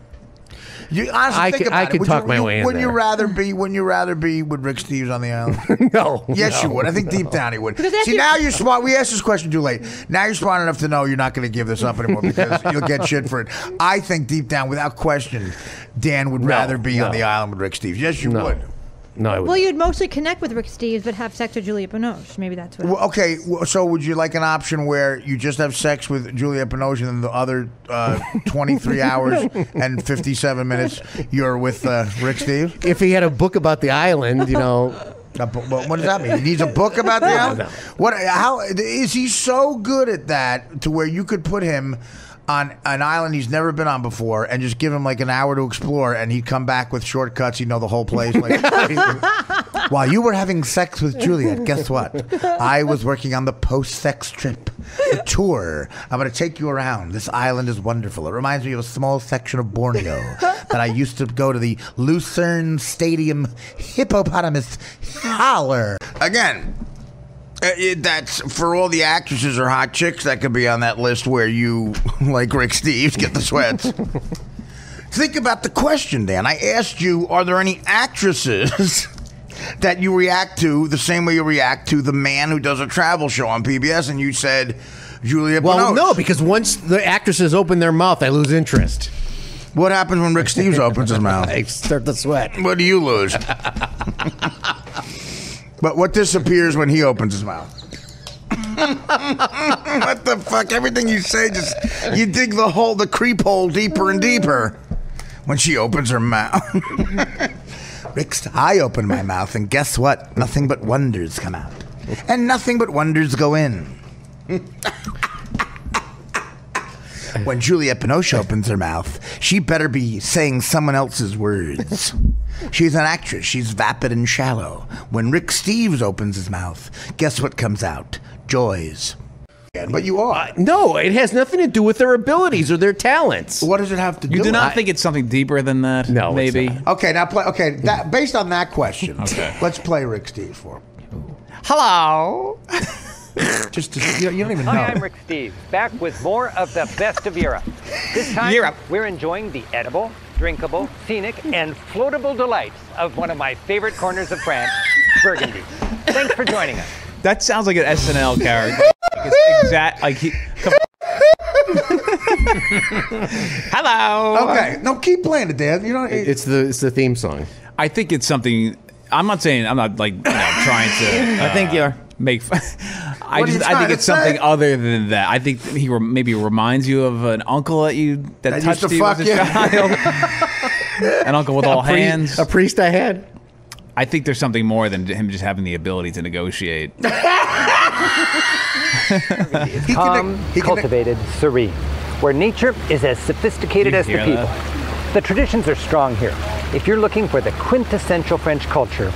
You honestly I think could- about I it. could Would talk you, my you- way in Wouldn't you there. rather be? Wouldn't you rather be with Rick Steves on the island? no. Yes, no, you would. I think no. deep down he would. Because See, you- now you're smart. We asked this question too late. Now you're smart enough to know you're not going to give this up anymore because you'll get shit for it. I think deep down, without question, Dan would No, rather be on no. the island with Rick Steves. Yes, you No. would. No, I would. Well, you'd mostly connect with Rick Steves, but have sex with Julia Binoche. Maybe that's what. Well, okay, w- so would you like an option where you just have sex with Julia Binoche and then the other uh, 23 hours and 57 minutes you're with uh, Rick Steves? if he had a book about the island, you know, A what does that mean? He needs a book about the island? no. What? How is he so good at that to where you could put him on an island he's never been on before and just give him like an hour to explore and he'd come back with shortcuts. He'd know the whole place. Like, while you were having sex with Juliet, guess what? I was working on the post-sex trip, the tour. I'm going to take you around. This island is wonderful. It reminds me of a small section of Borneo that I used to go to the Lucerne Stadium hippopotamus holler Again, Uh, it, that's for all the actresses or hot chicks that could be on that list where you, like Rick Steves, get the sweats. Think about the question, Dan. I asked you, are there any actresses that you react to the same way you react to the man who does a travel show on PBS? And you said Julia well, Binoche. no, because once the actresses open their mouth, I lose interest. What happens when Rick Steves opens his mouth? I start to sweat. What do you lose? But what disappears when he opens his mouth? what the fuck? Everything you say just you dig the hole, the creep hole deeper and deeper when she opens her mouth. Rick's, I open my mouth, and guess what? Nothing but wonders come out, and nothing but wonders go in. When Juliette Binoche opens her mouth, she better be saying someone else's words. She's an actress. She's vapid and shallow. When Rick Steves opens his mouth, guess what comes out? Joys. But you are. No, it has nothing to do with their abilities or their talents. What does it have to do? You do with not it? think it's something deeper than that? No, it's maybe. not. Okay, now play. Okay, that, based on that question, Okay. let's play Rick Steves for him. Hello. Just to, you, you don't even know. Hi, I'm Rick Steve, back with more of the best of Europe. This time, Europe. we're enjoying the edible, drinkable, scenic, and floatable delights of one of my favorite corners of France, Burgundy. Thanks for joining us. That sounds like an SNL character. Like it's exact. Like he. Come Hello. Okay, no, keep playing it, Dan. You know, It's the it's the theme song. I think it's something. I'm not saying I'm not like you know, trying to. I think you're uh, make. fun- I What are you just I think to it's something say? other than that. I think he re- maybe reminds you of an uncle that you that, That touched to you as a you. child. an uncle with all a, pri- hands. a priest I had. I think there's something more than him just having the ability to negotiate. he can, Calm, he can, cultivated, serene, where nature is as sophisticated as the people. that? The traditions are strong here. If you're looking for the quintessential French culture,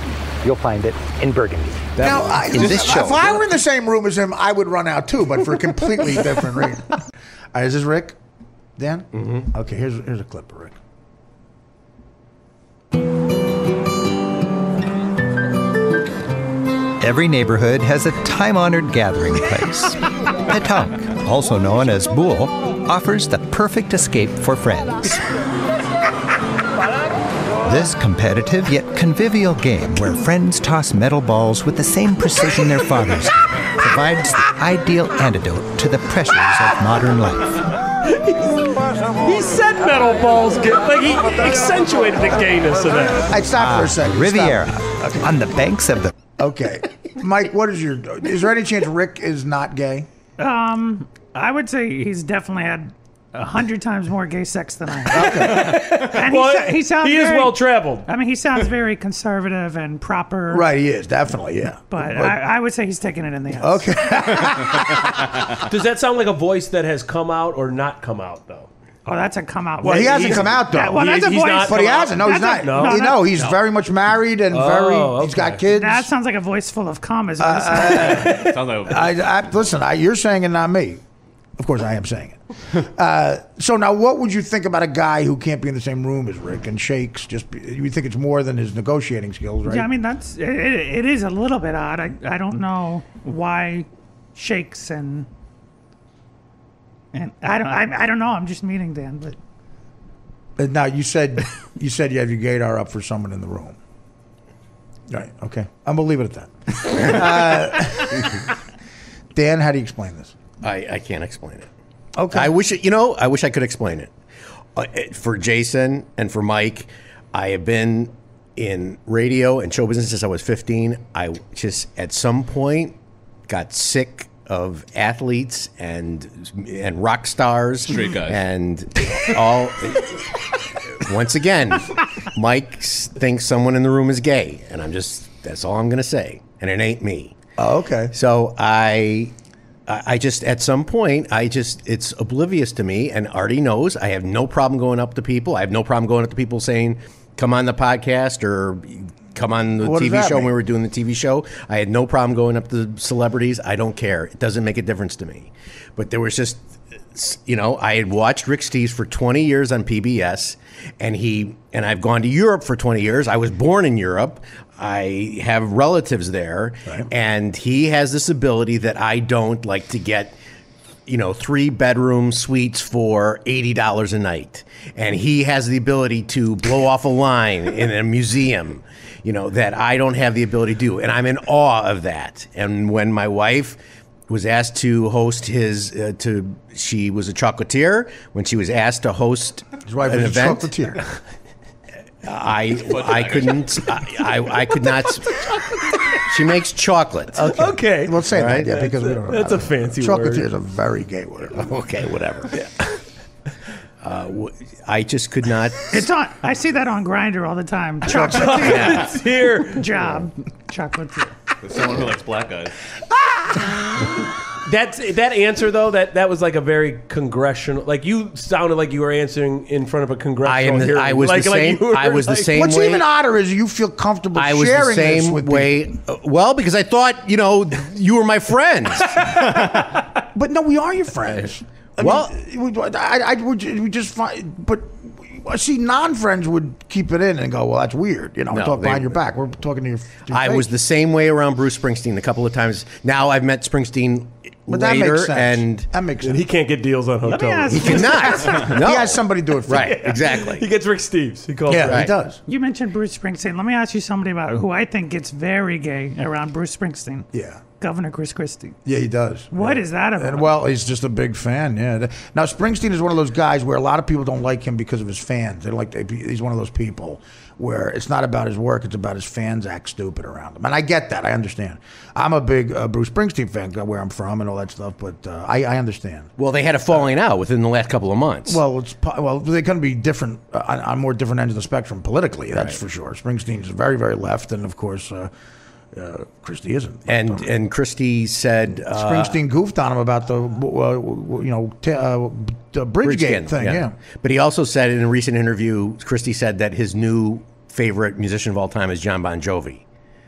you'll find it in Burgundy. Now, I, In this show, if I were in the same room as him, I would run out too, but for a completely different reason. All right, is this Rick? Dan? Mm-hmm. Okay, here's here's a clip of Rick. Every neighborhood has a time honored gathering place. Petanque, also known as Boule, offers the perfect escape for friends. This competitive yet convivial game where friends toss metal balls with the same precision their fathers did provides the ideal antidote to the pressures of modern life. He said metal balls get like he accentuated the gayness of that. I stop for a second. Ah, Riviera, on the banks of the Okay, Mike, what is your? Is there any chance Rick is not gay? Um, I would say he's definitely had a hundred times more gay sex than I have. and he, Well, sa- he sounds he is very- well-traveled. I mean, he sounds very conservative and proper. Right, he is definitely, yeah. But I, I would say he's taking it in the ass. Okay. Does that sound like a voice that has come out or not come out though? Oh, that's a come out. Well, he hasn't He's- come out though. That- well, that's a He's voice. not but he hasn't. No, he's That's not. a- no, you that- know, he's no. very much married and Oh, very. He's got kids. That sounds like a voice full of commas. Uh, Sounds like I, I, listen, I, you're saying it, not me. Of course, I am saying it. Uh, so now, what would you think about a guy who can't be in the same room as Rick and shakes? Just be- you think it's more than his negotiating skills, right? Yeah, I mean that's it, it, is a little bit odd. I I don't know why shakes and and I don't I, I don't know. I'm just meeting Dan, but now you said you said you have your gaydar up for someone in the room. Right. Okay. I'm gonna leave it at that. Uh, Dan, how do you explain this? I, I can't explain it. Okay. I wish it, you know, I wish I could explain it. Uh, it- For Jason and for Mike, I have been in radio and show business since I was 15. I just at some point got sick of athletes and and rock stars Straight guys. and all once again Mike thinks someone in the room is gay and I'm just that's all I'm going to say and it ain't me. Oh, okay. So I, I just at some point I just it's oblivious to me, and Artie knows I have no problem going up to people. I have no problem going up to people saying, "Come on the podcast" or "Come on the What TV show." When we were doing the TV show, I had no problem going up to celebrities. I don't care; it doesn't make a difference to me. But there was just. You know, I had watched Rick Steves for 20 years on PBS, and he and I've gone to Europe for 20 years. I was born in Europe. I have relatives there, and he has this ability that I don't like to get you know, three bedroom suites for eighty dollars a night, and he has the ability to blow off a line in a museum, you know, that I don't have the ability to do, and I'm in awe of that. And when my wife was asked to host his, uh, to she was a chocolatier. When she was asked to host His wife an was a event, chocolatier. I I couldn't I, I I could not. She makes chocolate. Okay. Okay. We'll say Right. that, yeah, because we don't know. That's a fancy Chocolatier word. is a very gay word. Okay, whatever. Uh, w- I just could not. it's on. I see that on Grindr all the time. Chocolate It's here. job, chocolate. someone who likes black guys. That's that answer though. That that was like a very congressional. Like you sounded like you were answering in front of a congressional. I am. The, hearing. I was like, the like same. were I was the like- same What's way. even odder is you feel comfortable I was sharing the this same with way. people. uh, well, because I thought you know you were my friends. But no, we are your friends. I Well- mean, we- I, I we just find, but I see non-friends would keep it in and go, well, that's weird. You know, No, talk they- behind your back. We're talking to your. to your I was the same way around Bruce Springsteen a couple of times. Now I've met Springsteen But that later, makes sense. and that makes sense. And he can't get deals on me hotels. ask he cannot. no, He has somebody do it for right, him. exactly. He gets Rick Steves. He calls. Yeah, Rick. he does. You mentioned Bruce Springsteen. Let me ask you somebody about who I think gets very gay around Bruce Springsteen. Yeah. Governor Chris Christie. Yeah, he does. What yeah. is that about? And well, he's just a big fan. Yeah. Now Springsteen is one of those guys where a lot of people don't like him because of his fans. They're like he's one of those people where it's not about his work; it's about his fans act stupid around him. And I get that. I understand. I'm a big uh, Bruce Springsteen fan, where I'm from, and all that stuff. But uh, I, I understand. Well, they had a falling out within the last couple of months. Well, it's well, they're going to be different uh, on, on more different ends of the spectrum politically. That's for sure. Springsteen's very, very left, and of course, uh, Christie isn't. and and Christie said uh, Springsteen goofed on him about the uh, you know t- uh, the Bridgegate Bridgegate, thing. Yeah. But he also said in a recent interview, Christie said that his new favorite musician of all time is Jon Bon Jovi.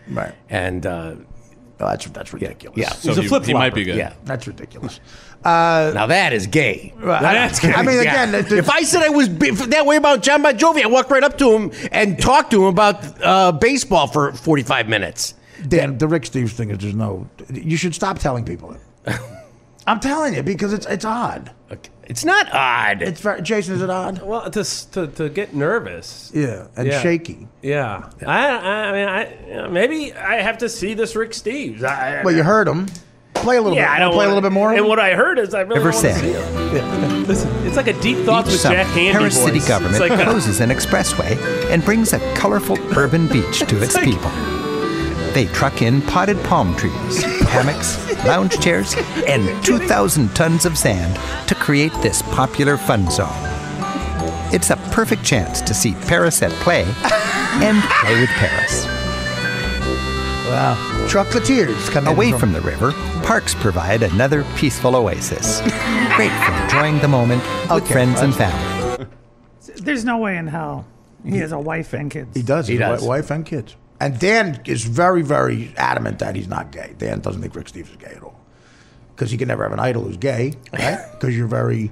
right. And uh, Oh, that's that's ridiculous. Yeah, So he- he might be good. Yeah, That's ridiculous. Uh, now that is gay. Right. That's gay. I mean, again, the- the- if I said I was b- that way about Jon Bon Jovi, I walked right up to him and talked to him about uh, baseball for forty-five minutes. Dan, the Rick Steves thing is just no. You should stop telling people it. I'm telling you because it's it's odd. It's not odd. It's very, Jason. Is it odd? Well, to, to to get nervous. Yeah, and Yeah. shaky. Yeah. I, I mean, I maybe I have to see this Rick Steves. I, Well, you heard him. Play a little yeah, bit. I don't play a wanna- little bit more. And what I heard is I really Ever want to said. see him. Yeah. Listen, it's like a deep thoughts Each with summer, Jack Handey Paris voice. city government It's like a- closes an expressway and brings a colorful urban beach to its people. They truck in potted palm trees, hammocks, lounge chairs, and 2,000 tons of sand to create this popular fun zone. It's a perfect chance to see Paris at play and play with Paris. Wow. Chocolatiers come in Away from the river, parks provide another peaceful oasis. Great for enjoying the moment with Okay, friends and family. There's no way in hell he has a wife and kids. He does. He He does. Wife and kids. And Dan is very, very adamant that he's not gay. Dan doesn't think Rick Steves is gay at all because he can never have an idol who's gay, right? Because you're very,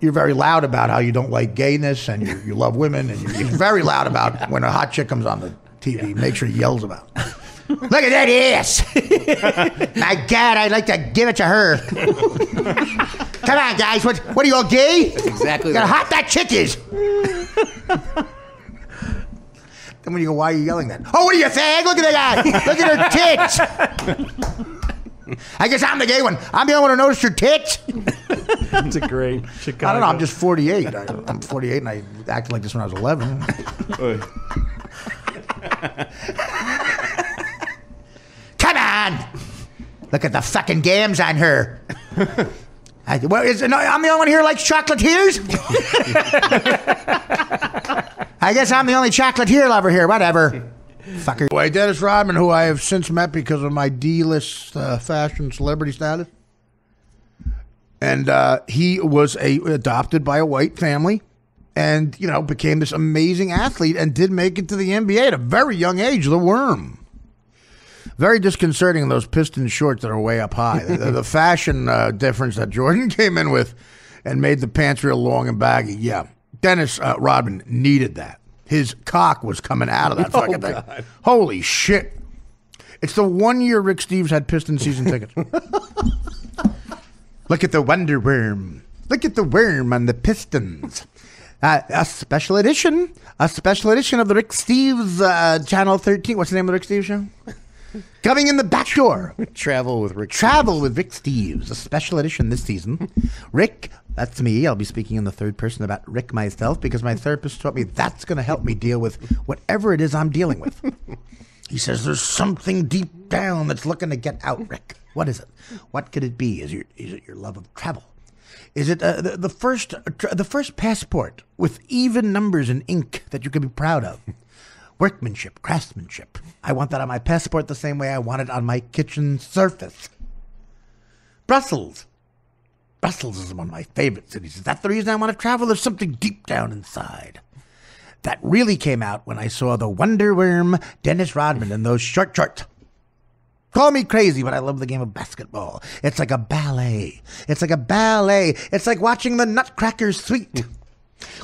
you're very loud about how you don't like gayness and you, you love women, and you're, you're very loud about when a hot chick comes on the TV. Make sure he yells about. it. Look at that ass! My God, I'd like to give it to her. Come on, guys. What? What are you all gay? exactly Look how hot that chick is. Then when you go, why are you yelling that? Oh, what are you saying? Look at that guy. Look at her tits. I guess I'm the gay one. I'm the only one who noticed your tits. It's a great Chicago. I don't know. I'm just 48. I, I'm 48 and I acted like this when I was 11. Come on. Look at the fucking gams on her. I, well, is, no, I'm the only one here who likes chocolatiers? I guess I'm the only chocolate chocolatier lover here. Whatever. Fucker. Wait, Dennis Rodman, who I have since met because of my D-list uh, fashion celebrity status. And uh, he was a, adopted by a white family and, you know, became this amazing athlete and did make it to the NBA at a very young age, the worm. Very disconcerting those piston shorts that are way up high. the, the fashion uh, difference that Jordan came in with and made the pants real long and baggy. Yeah. Dennis uh, Rodman needed that. His cock was coming out of that Oh, fucking thing. Holy shit. It's the one year Rick Steves had piston season tickets. Look at the Wonder Worm. Look at the worm on the pistons. Uh, a special edition. A special edition of the Rick Steves uh, Channel 13. What's the name of the Rick Steves show? Coming in the back door. Travel with Rick. Travel with Rick Steves, a special edition this season. Rick, that's me. I'll be speaking in the third person about Rick myself because my therapist taught me that's going to help me deal with whatever it is I'm dealing with. He says there's something deep down that's looking to get out, Rick. What is it? What could it be? Is, your, is it your love of travel? Is it uh, the, the first the first passport with even numbers in ink that you can be proud of? Workmanship, craftsmanship. I want that on my passport the same way I want it on my kitchen surface. Brussels. Brussels is one of my favorite cities. Is that the reason I want to travel? There's something deep down inside. That really came out when I saw the Wonder Worm Dennis Rodman in those short shorts. Call me crazy, but I love the game of basketball. It's like a ballet. It's like a ballet. It's like watching the Nutcracker Suite.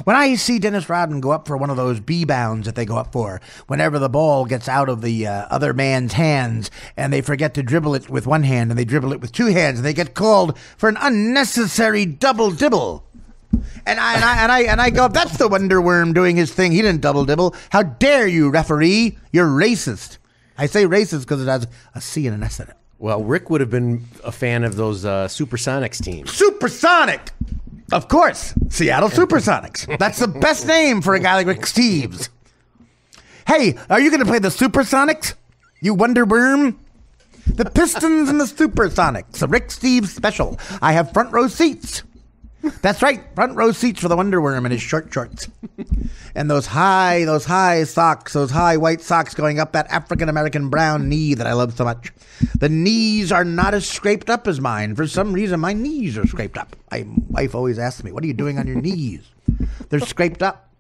When I see Dennis Rodman go up for one of those B bounds that they go up for, whenever the ball gets out of the uh, other man's hands and they forget to dribble it with one hand and they dribble it with two hands and they get called for an unnecessary double dibble. And I, and I and I and I go, that's the Wonder Worm doing his thing. He didn't double dibble. How dare you, referee? You're racist. I say racist because it has a C and an S in it. Well, Rick would have been a fan of those uh, Supersonics teams. Supersonic. Of course, Seattle Supersonics. That's the best name for a guy like Rick Steves. Hey, are you going to play the Supersonics? You Wonder Worm? The Pistons and the Supersonics, a Rick Steves special. I have front row seats. That's right, front row seats for the Wonder Worm and his short shorts. And those high, those high socks, those high white socks going up that African American brown knee that I love so much. The knees are not as scraped up as mine. For some reason, my knees are scraped up. My wife always asks me, What are you doing on your knees? They're scraped up.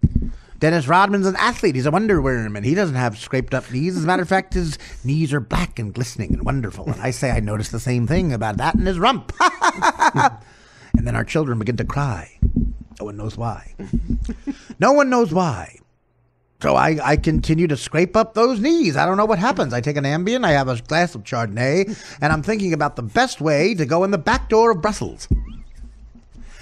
Dennis Rodman's an athlete. He's a wonder worm, and he doesn't have scraped up knees. As a matter of fact, his knees are black and glistening and wonderful. And I say I noticed the same thing about that in his rump. and then our children begin to cry. No one knows why. no one knows why. So I, I continue to scrape up those knees. I don't know what happens. I take an Ambien, I have a glass of Chardonnay, and I'm thinking about the best way to go in the back door of Brussels.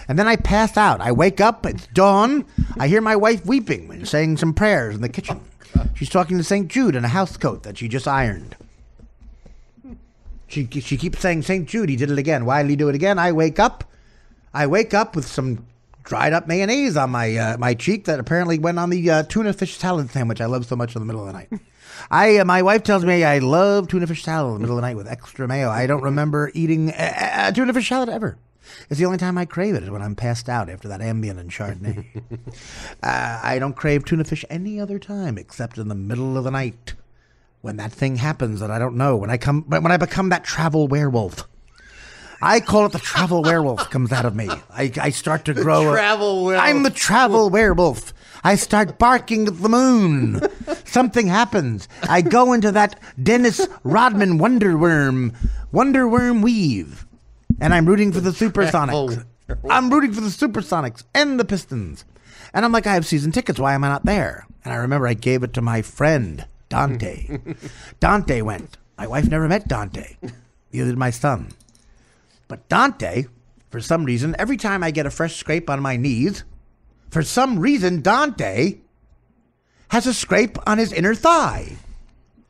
And then I pass out. I wake up, it's dawn. I hear my wife weeping and saying some prayers in the kitchen. She's talking to St. Jude in a house coat that she just ironed. She, she keeps saying, St. Jude, he did it again. Why did he do it again? I wake up. I wake up with some dried up mayonnaise on my uh, my cheek that apparently went on the uh, tuna fish salad sandwich I love so much in the middle of the night. I uh, my wife tells me I love tuna fish salad in the middle of the night with extra mayo. I don't remember eating a, a tuna fish salad ever. It's the only time I crave it is when I'm passed out after that Ambien and Chardonnay. uh, I don't crave tuna fish any other time except in the middle of the night when that thing happens that I don't know. When I come when I become that travel werewolf. I call it the travel werewolf comes out of me. I, I start to grow. a- travel werewolf. I'm the travel werewolf. I start barking at the moon. Something happens. I go into that Dennis Rodman Wonder Worm, Wonder Worm weave, and I'm rooting for the Supersonics. I'm rooting for the Supersonics and the Pistons. And I'm like, I have season tickets. Why am I not there? And I remember I gave it to my friend Dante. Dante went. My wife never met Dante. Neither did my son. But Dante, for some reason, every time I get a fresh scrape on my knees, for some reason, Dante has a scrape on his inner thigh.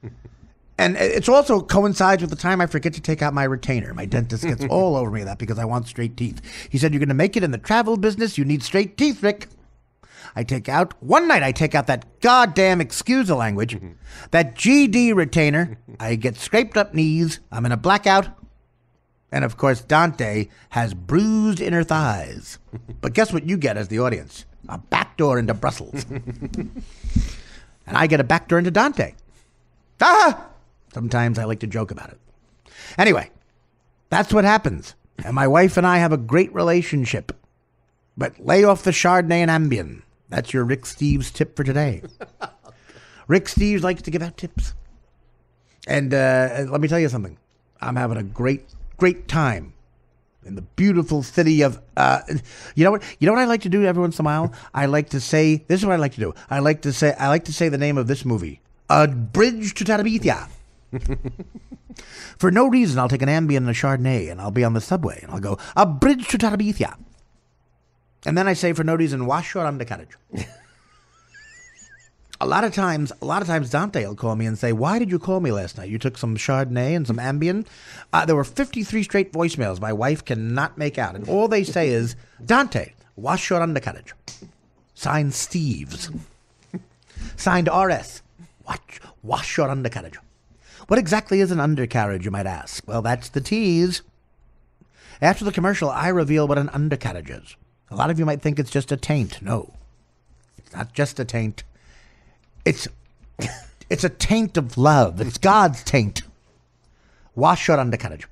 And it's also coincides with the time I forget to take out my retainer. My dentist gets all over me that because I want straight teeth. He said, You're going to make it in the travel business. You need straight teeth, Rick. I take out, one night I take out that goddamn, excuse the language, that GD retainer. I get scraped up knees. I'm in a blackout. And of course, Dante has bruised inner thighs. But guess what you get as the audience? A backdoor into Brussels. and I get a backdoor into Dante. Ah! Sometimes I like to joke about it. Anyway, that's what happens. And my wife and I have a great relationship. But lay off the Chardonnay and Ambien. That's your Rick Steves tip for today. Rick Steves likes to give out tips. And uh, let me tell you something. I'm having a great, great time in the beautiful city of. Uh, you know what? You know what I like to do every once in a while. I like to say this is what I like to do. I like to say I like to say the name of this movie, A Bridge to Terabithia. For no reason, I'll take an Ambien and a Chardonnay, and I'll be on the subway, and I'll go A Bridge to Terabithia. And then I say, for no reason, wash your undercarriage. a lot of times, a lot of times, Dante will call me and say, "Why did you call me last night? You took some Chardonnay and some Ambien." Uh, there were fifty-three straight voicemails. My wife cannot make out, and all they say is, "Dante, wash your undercarriage." Signed Steves. Signed RS. Watch, wash your undercarriage. What exactly is an undercarriage, you might ask? Well, that's the tease. After the commercial, I reveal what an undercarriage is. A lot of you might think it's just a taint. No, it's not just a taint. It's it's a taint of love. It's God's taint. Wash your undercarriage.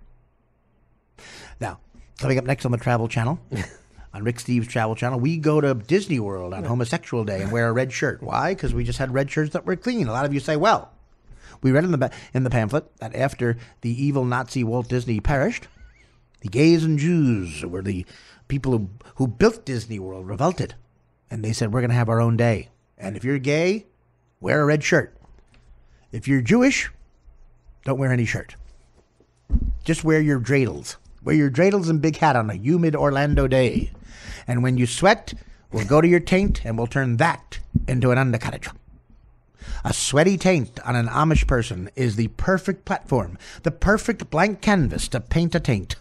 Now, coming up next on the Travel Channel, on Rick Steves' Travel Channel, we go to Disney World on Homosexual Day and wear a red shirt. Why? Because we just had red shirts that were clean. A lot of you say, well, we read in the in the pamphlet that after the evil Nazi Walt Disney perished, the gays and Jews were the people who, who built Disney World revolted. And they said, we're going to have our own day. And if you're gay, wear a red shirt. If you're Jewish, don't wear any shirt. Just wear your dreidels. Wear your dreidels and big hat on a humid Orlando day. And when you sweat, we'll go to your taint and we'll turn that into an undercarriage. A sweaty taint on an Amish person is the perfect platform, the perfect blank canvas to paint a taint.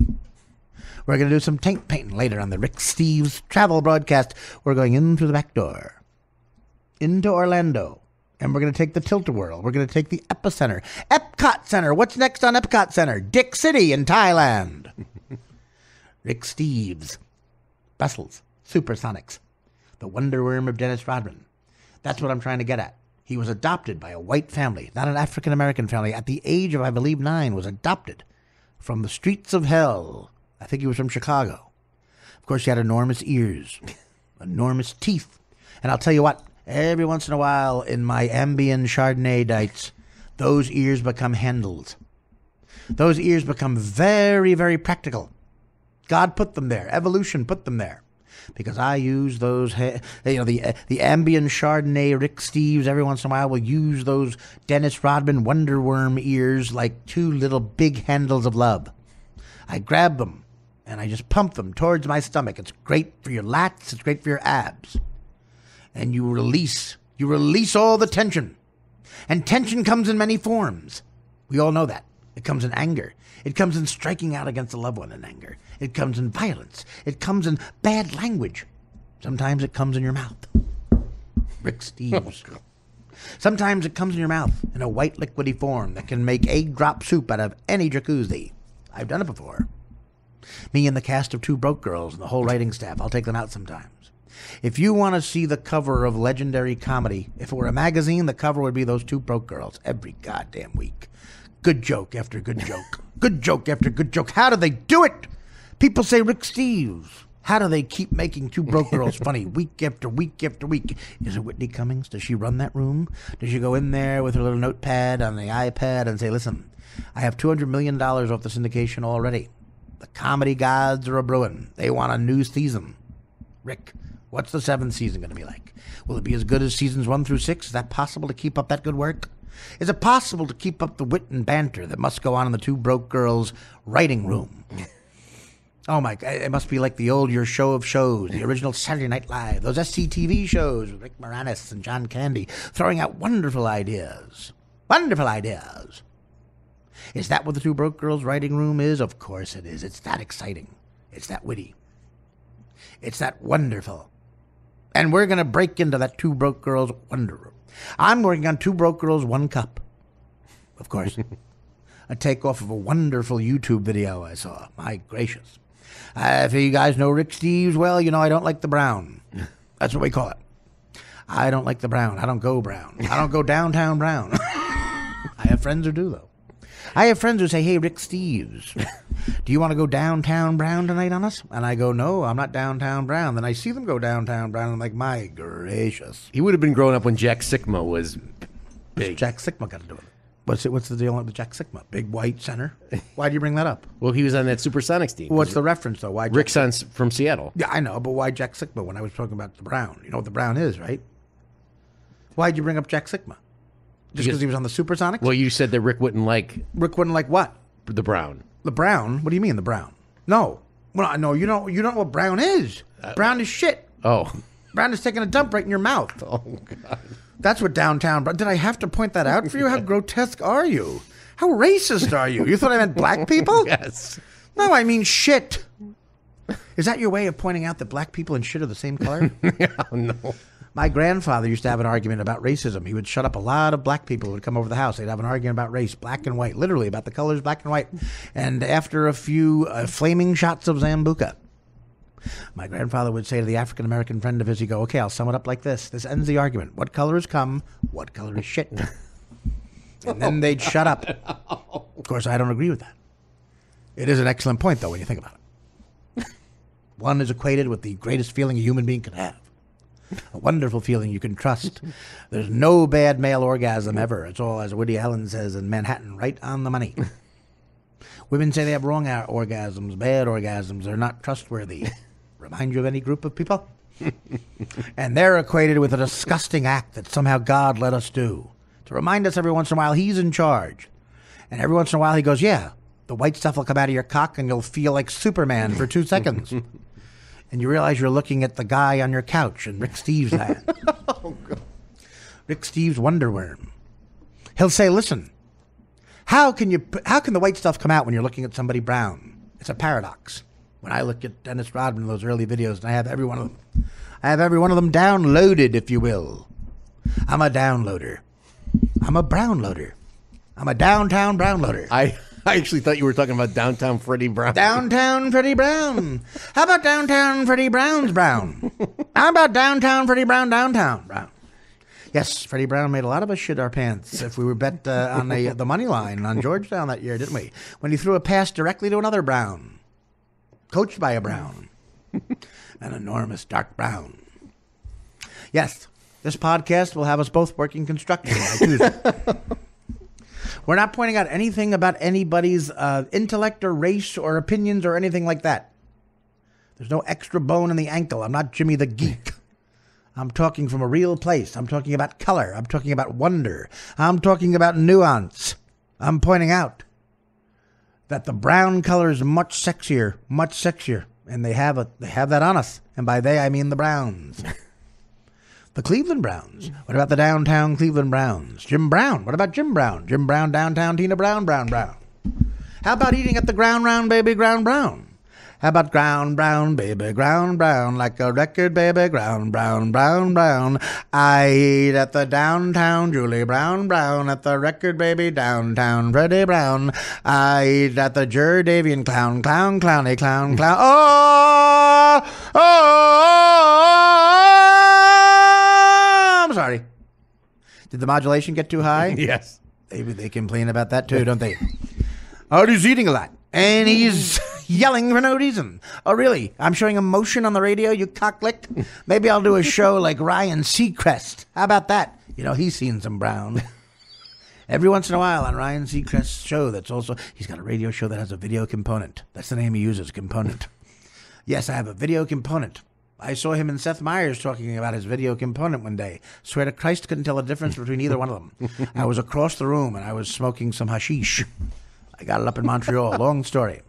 We're going to do some taint painting later on the Rick Steves travel broadcast. We're going in through the back door, into Orlando, and we're going to take the Tilt-A-Whirl. We're going to take the Epicenter, Epcot Center. What's next on Epcot Center? Dick City in Thailand. Rick Steves, Brussels, Supersonics, the Wonder Worm of Dennis Rodman. That's what I'm trying to get at. He was adopted by a white family, not an African American family. At the age of, I believe, nine, was adopted from the streets of hell. I think he was from Chicago. Of course, he had enormous ears, enormous teeth. And I'll tell you what, Every once in a while, in my Ambien Chardonnay nights, those ears become handled. Those ears become very, very practical. God put them there. Evolution put them there. Because I use those, you know, the the Ambien Chardonnay, Rick Steves. Every once in a while, will use those Dennis Rodman Wonderworm ears like two little big handles of love. I grab them and I just pump them towards my stomach. It's great for your lats. It's great for your abs. And you release, you release all the tension. And tension comes in many forms. We all know that. It comes in anger. It comes in striking out against a loved one in anger. It comes in violence. It comes in bad language. Sometimes it comes in your mouth. Rick Steves. Oh, sometimes it comes in your mouth in a white liquidy form that can make egg drop soup out of any jacuzzi. I've done it before. Me and the cast of Two Broke Girls and the whole writing staff, I'll take them out sometimes. If you want to see the cover of legendary comedy, if it were a magazine, the cover would be those Two Broke Girls every goddamn week. Good joke after good joke. good joke after good joke. How do they do it? People say Rick Steves. How do they keep making Two Broke Girls funny week after week after week? Is it Whitney Cummings? Does she run that room? Does she go in there with her little notepad on the iPad and say, listen, I have $200 million off the syndication already. The comedy gods are a brewing. They want a new season. Rick, what's the seventh season going to be like? Will it be as good as seasons one through six? Is that possible to keep up that good work? Is it possible to keep up the wit and banter that must go on in the two broke girls' writing room? Oh my it must be like the old Your Show of Shows, the original Saturday Night Live, those SCTV shows with Rick Moranis and John Candy throwing out wonderful ideas. Wonderful ideas. Is that what the Two Broke Girls writing room is? Of course it is. It's that exciting. It's that witty. It's that wonderful. And we're going to break into that Two Broke Girls wonder room. I'm working on Two Broke Girls, One Cup. Of course. a takeoff of a wonderful YouTube video I saw. My gracious. Uh, if you guys know Rick Steves, well, you know I don't like the brown. That's what we call it. I don't like the brown. I don't go brown. I don't go downtown brown. I have friends who do, though. I have friends who say, hey, Rick Steves, do you want to go downtown brown tonight on us? And I go, no, I'm not downtown brown. Then I see them go downtown brown. And I'm like, my gracious. He would have been growing up when Jack Sikma was big. Jack Sikma got to do it. What's it? What's the deal with Jack Sikma? Big white center. Why do you bring that up? Well, he was on that Supersonics team. What's the reference though? Why Jack Rick Sons from Seattle. Yeah, I know, but why Jack Sikma when I was talking about the Brown? You know what the Brown is, right? Why'd you bring up Jack Sikma? Just because he was on the Supersonics? Well, you said that Rick wouldn't like Rick wouldn't like what? the Brown. The Brown? What do you mean the Brown? No. Well, no, you don't. You don't know what Brown is. Uh, brown is shit. Oh. Brown is taking a dump right in your mouth. Oh God. That's what downtown. But did I have to point that out for you? How grotesque are you? How racist are you? You thought I meant black people? yes. No, I mean shit. Is that your way of pointing out that black people and shit are the same color? oh no. My grandfather used to have an argument about racism. He would shut up a lot of black people who would come over the house. They'd have an argument about race, black and white, literally about the colors black and white. And after a few uh, flaming shots of Zambuca, my grandfather would say to the African American friend of his, he'd go, okay, I'll sum it up like this. This ends the argument. What color is come? What color is shit? And then they'd shut up. Of course, I don't agree with that. It is an excellent point, though, when you think about it. One is equated with the greatest feeling a human being can have a wonderful feeling you can trust. There's no bad male orgasm ever. It's all, as Woody Allen says in Manhattan, right on the money. Women say they have wrong orgasms, bad orgasms. They're not trustworthy. Remind you of any group of people? and they're equated with a disgusting act that somehow God let us do to remind us every once in a while He's in charge. And every once in a while He goes, Yeah, the white stuff will come out of your cock and you'll feel like Superman for two seconds. And you realize you're looking at the guy on your couch in Rick Steves' land. Oh, Rick Steves' Wonder Worm. He'll say, "Listen, how can you? How can the white stuff come out when you're looking at somebody brown? It's a paradox." When I look at Dennis Rodman, in those early videos, and I have every one of them, I have every one of them downloaded, if you will. I'm a downloader. I'm a brown loader. I'm a downtown brown loader. I I actually thought you were talking about downtown Freddie Brown. Downtown Freddie Brown. How about downtown Freddie Brown's Brown? How about downtown Freddie Brown downtown Brown? Yes, Freddie Brown made a lot of us shit our pants if we were bet uh, on the the money line on Georgetown that year, didn't we? When he threw a pass directly to another Brown, coached by a Brown, an enormous dark brown. Yes, This podcast will have us both working construction. Tuesday. We're not pointing out anything about anybody's uh, intellect or race or opinions or anything like that. There's no extra bone in the ankle. I'm not Jimmy the Greek. I'm talking from a real place. I'm talking about color. I'm talking about wonder. I'm talking about nuance. I'm pointing out that the brown color is much sexier, much sexier, and they have a they have that on us. And by they, I mean the Browns. The Cleveland Browns. What about the downtown Cleveland Browns? Jim Brown. What about Jim Brown? Jim Brown downtown Tina Brown Brown Brown. How about eating at the ground round baby ground brown? How about ground brown baby ground brown like a record baby ground brown brown brown? I eat at the downtown Julie Brown Brown at the record baby downtown Freddie Brown. I eat at the Jurdavian clown clown clowny clown clown. Oh oh. oh. I'm sorry. Did the modulation get too high? yes. Maybe they complain about that too, don't they? Oh, he's eating a lot. And he's yelling for no reason. Oh, really? I'm showing emotion on the radio, you cocklick? Maybe I'll do a show like Ryan Seacrest. How about that? You know, he's seen some brown. Every once in a while on Ryan Seacrest's show, that's also, he's got a radio show that has a video component. That's the name he uses, component. Yes, I have a video component. I saw him and Seth Meyers talking about his video component one day. Swear to Christ, couldn't tell the difference between either one of them. I was across the room and I was smoking some hashish. I got it up in Montreal. Long story.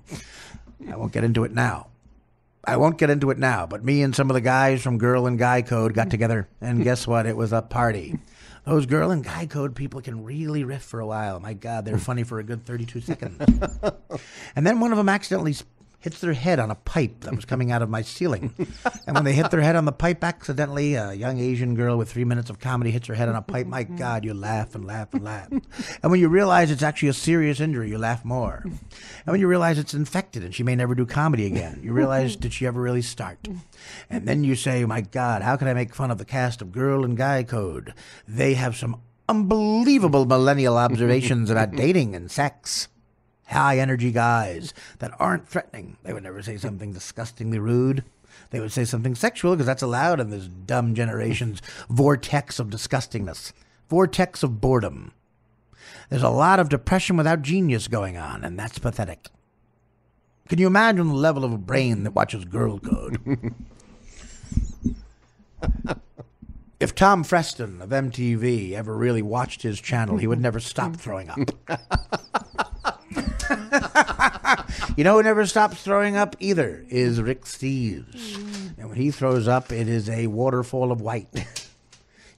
I won't get into it now. I won't get into it now, but me and some of the guys from Girl and Guy Code got together, and guess what? It was a party. Those Girl and Guy Code people can really riff for a while. My God, they're funny for a good 32 seconds. and then one of them accidentally hits their head on a pipe that was coming out of my ceiling. and when they hit their head on the pipe accidentally, a young Asian girl with three minutes of comedy hits her head on a pipe. My God, you laugh and laugh and laugh. And when you realize it's actually a serious injury, you laugh more. And when you realize it's infected and she may never do comedy again, you realize did she ever really start? And then you say, my God, how can I make fun of the cast of Girl and Guy Code? They have some unbelievable millennial observations about dating and sex high energy guys that aren't threatening. They would never say something disgustingly rude. They would say something sexual because that's allowed in this dumb generation's vortex of disgustingness, vortex of boredom. There's a lot of depression without genius going on, and that's pathetic. Can you imagine the level of a brain that watches Girl Code? if Tom Freston of MTV ever really watched his channel, he would never stop throwing up. you know who never stops throwing up either is Rick Steves. And when he throws up, it is a waterfall of white.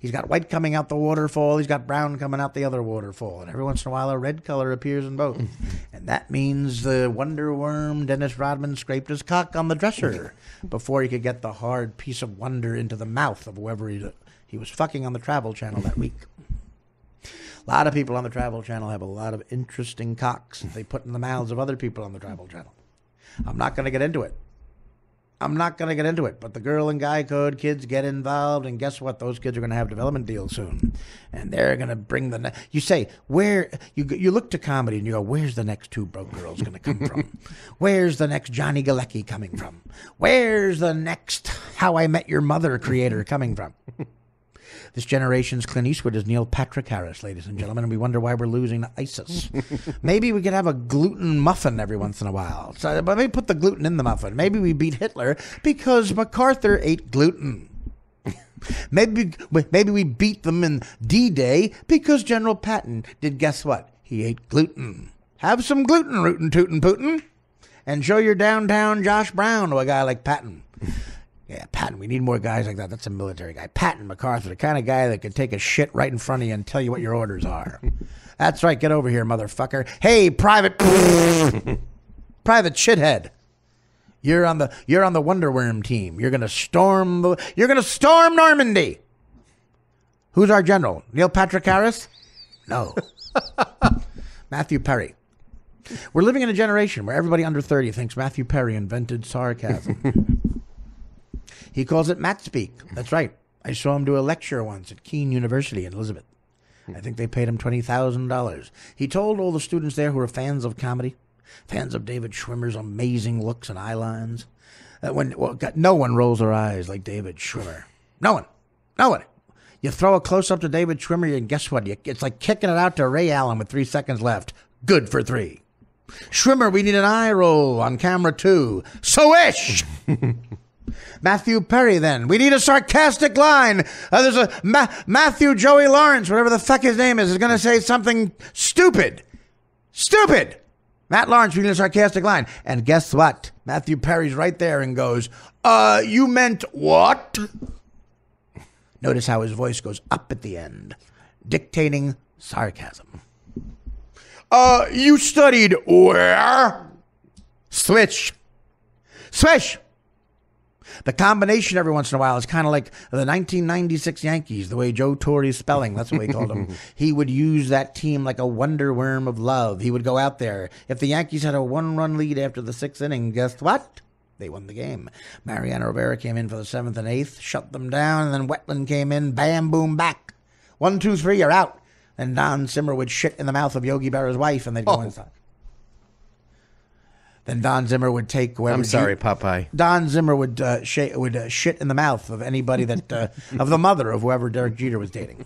He's got white coming out the waterfall. He's got brown coming out the other waterfall. And every once in a while, a red color appears in both. and that means the Wonder Worm Dennis Rodman scraped his cock on the dresser before he could get the hard piece of wonder into the mouth of whoever he, he was fucking on the Travel Channel that week. A lot of people on the Travel Channel have a lot of interesting cocks that they put in the mouths of other people on the Travel Channel. I'm not going to get into it. I'm not going to get into it, but the girl and guy code kids get involved, and guess what? Those kids are going to have development deals soon, and they're going to bring the. Ne- you say where you you look to comedy and you go, where's the next two broke girls going to come from? Where's the next Johnny Galecki coming from? Where's the next How I Met Your Mother creator coming from? This generation's Clint Eastwood is Neil Patrick Harris, ladies and gentlemen, and we wonder why we're losing ISIS. maybe we could have a gluten muffin every once in a while. So, but maybe put the gluten in the muffin. Maybe we beat Hitler because MacArthur ate gluten. maybe maybe we beat them in D-Day because General Patton did guess what? He ate gluten. Have some gluten, rootin' tootin' pootin', and show your downtown Josh Brown to a guy like Patton. Yeah, Patton. We need more guys like that. That's a military guy. Patton MacArthur, the kind of guy that could take a shit right in front of you and tell you what your orders are. That's right. Get over here, motherfucker. Hey, private, private shithead. You're on the you're on the Wonder Worm team. You're gonna storm the you're gonna storm Normandy. Who's our general? Neil Patrick Harris? No. Matthew Perry. We're living in a generation where everybody under 30 thinks Matthew Perry invented sarcasm. He calls it Matt Speak. That's right. I saw him do a lecture once at Keene University in Elizabeth. I think they paid him $20,000. He told all the students there who were fans of comedy, fans of David Schwimmer's amazing looks and eye lines, that when well, God, no one rolls their eyes like David Schwimmer. No one. No one. You throw a close up to David Schwimmer, and guess what? You, it's like kicking it out to Ray Allen with three seconds left. Good for three. Schwimmer, we need an eye roll on camera two. So ish. Matthew Perry, then. We need a sarcastic line. Uh, there's a Ma- Matthew Joey Lawrence, whatever the fuck his name is, is going to say something stupid. Stupid. Matt Lawrence, we need a sarcastic line. And guess what? Matthew Perry's right there and goes, Uh, you meant what? Notice how his voice goes up at the end, dictating sarcasm. Uh, you studied where? Switch. Swish. The combination every once in a while is kind of like the 1996 Yankees, the way Joe Torre's spelling. That's what we called him. he would use that team like a wonder worm of love. He would go out there. If the Yankees had a one run lead after the sixth inning, guess what? They won the game. Mariano Rivera came in for the seventh and eighth, shut them down, and then Wetteland came in, bam, boom, back. One, two, three, you're out. And Don Zimmer would shit in the mouth of Yogi Berra's wife, and they'd go oh. inside. Then Don Zimmer would take. whoever I'm sorry, Ju- Popeye. Don Zimmer would uh, sh- would uh, shit in the mouth of anybody that uh, of the mother of whoever Derek Jeter was dating,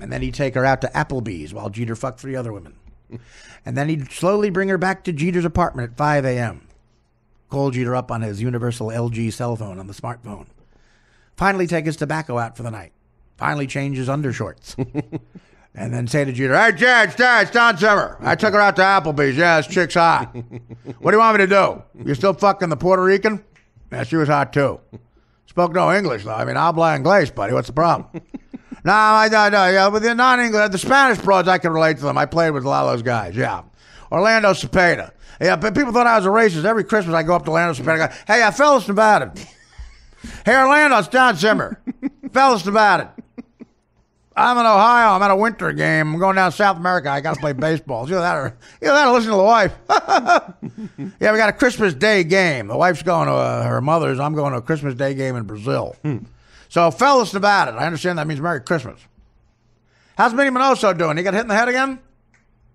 and then he'd take her out to Applebee's while Jeter fucked three other women, and then he'd slowly bring her back to Jeter's apartment at 5 a.m. Call Jeter up on his universal LG cell phone on the smartphone. Finally, take his tobacco out for the night. Finally, change his undershorts. And then say to Jeter, Hey, Jed, it's it's Don Zimmer. I took her out to Applebee's. Yeah, this chick's hot. What do you want me to do? You still fucking the Puerto Rican? Yeah, she was hot too. Spoke no English, though. I mean, habla inglés, buddy. What's the problem? no, I, no, no, yeah, with the non English, the Spanish broads, I can relate to them. I played with a lot of those guys, yeah. Orlando Cepeda. Yeah, but people thought I was a racist. Every Christmas, I go up to Orlando Cepeda and go, Hey, I fellas about it. Hey, Orlando, it's Don Zimmer. fellas about it. I'm in Ohio. I'm at a winter game. I'm going down to South America. I got to play baseball. Either that or either that or listen to the wife. yeah, we got a Christmas Day game. The wife's going to uh, her mother's. I'm going to a Christmas Day game in Brazil. So, fellas about it. I understand that means Merry Christmas. How's Minnie Minoso doing? He got hit in the head again?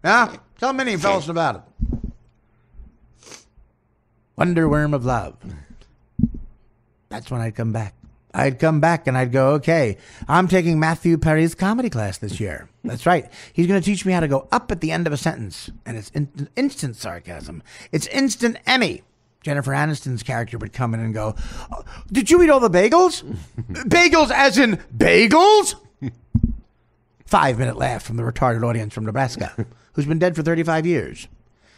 Yeah? Tell Minnie fellas about it. Wonder Worm of Love. That's when I'd come back. I'd come back and I'd go, okay, I'm taking Matthew Perry's comedy class this year. That's right. He's going to teach me how to go up at the end of a sentence. And it's in- instant sarcasm, it's instant Emmy. Jennifer Aniston's character would come in and go, "Oh, Did you eat all the bagels? bagels as in bagels? Five minute laugh from the retarded audience from Nebraska, who's been dead for 35 years.